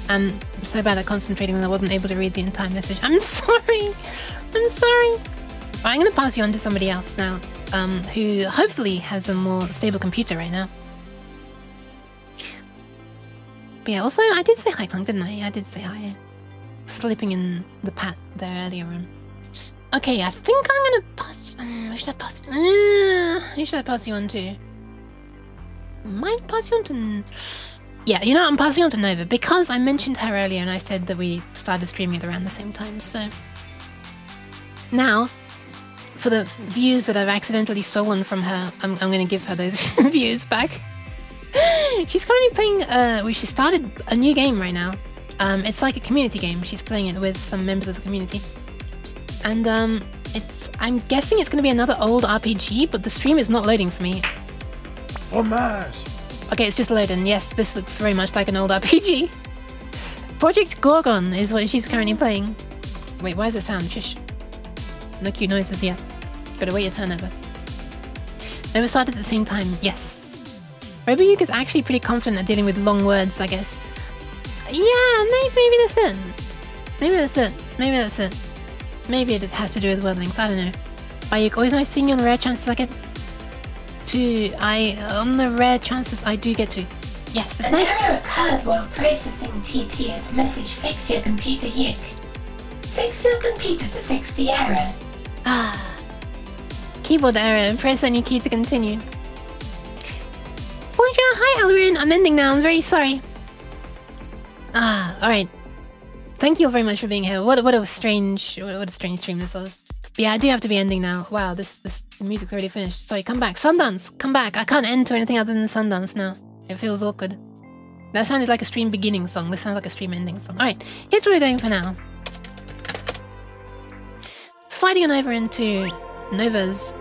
I'm so bad at concentrating that I wasn't able to read the entire message. I'm sorry! I'm sorry! I'm gonna pass you on to somebody else now, um, who hopefully has a more stable computer right now. But yeah, also, I did say hi, Clunk, didn't I? I did say hi. Slipping in the path there earlier on. Okay, I think I'm gonna pass. Um, who should I pass? Uh, who should I pass you on to? Might pass you on to. Yeah, you know, I'm passing on to Nova because I mentioned her earlier and I said that we started streaming at around the same time. So now, for the views that I've accidentally stolen from her, I'm, I'm going to give her those views back. She's currently playing. Uh, well, she started a new game right now. Um, it's like a community game. She's playing it with some members of the community, and um, it's. I'm guessing it's going to be another old RPG, but the stream is not loading for me. Fromage! Okay, it's just loading. Yes, this looks very much like an old RPG. Project Gorgon is what she's currently playing. Wait, why does it sound? Shush. No cute noises yet. Gotta wait your turn over. Never started at the same time. Yes. Robuyuk is actually pretty confident at dealing with long words, I guess. Yeah, maybe, maybe that's it. Maybe that's it. Maybe that's it. Maybe it has to do with word length. I don't know. Bayuk, always nice seeing you on the rare chances I get to. I on the rare chances I do get to. Yes, it's An nice. error occurred while processing TTS message fix your computer yick. Fix your computer to fix the error. Ah. Keyboard error. Press any key to continue. Bonjour, hi Elrin. I'm ending now. I'm very sorry. Ah, all right. Thank you all very much for being here. What what a strange what, a strange stream this was. But yeah, I do have to be ending now. Wow, this this the music's already finished. Sorry, come back. Sundance, come back. I can't end to anything other than Sundance now. It feels awkward. That sounded like a stream beginning song. This sounds like a stream ending song. All right, here's where we're going for now. Sliding on over into Nova's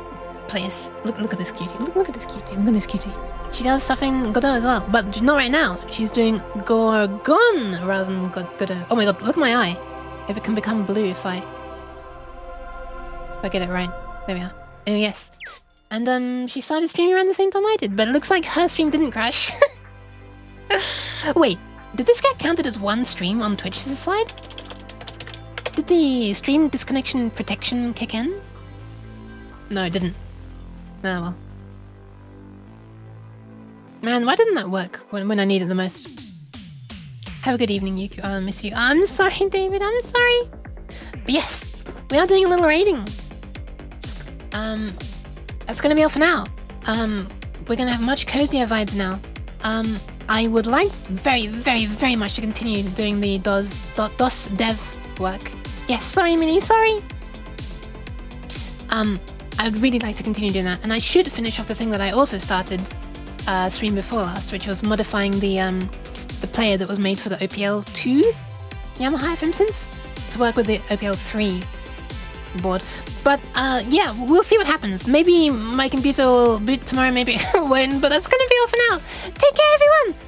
place. Look, look at this cutie. Look, look at this cutie. Look at this cutie. She does stuff in Godot as well, but not right now. She's doing Gorgon rather than God- Godot. Oh my god, look at my eye. If it can become blue if I... If I get it right. There we are. Anyway, yes. And um, she started streaming around the same time I did, but it looks like her stream didn't crash. Wait, did this get counted as one stream on Twitch's side? Did the stream disconnection protection kick in? No, it didn't. Oh well. Man, why didn't that work when, when I needed the most? Have a good evening, Yuki. I'll miss you. I'm sorry, David. I'm sorry. But yes, we are doing a little raiding. Um, that's gonna be all for now. Um, we're gonna have much cozier vibes now. Um, I would like very, very, very much to continue doing the DOS, DOS dev work. Yes, sorry, Minnie, sorry. Um, I'd really like to continue doing that, and I should finish off the thing that I also started uh, stream before last, which was modifying the um, the player that was made for the OPL 2 Yamaha Simpsons to work with the OPL 3 board. But uh, yeah, we'll see what happens. Maybe my computer will boot tomorrow, maybe it won't, but that's gonna be all for now. Take care, everyone!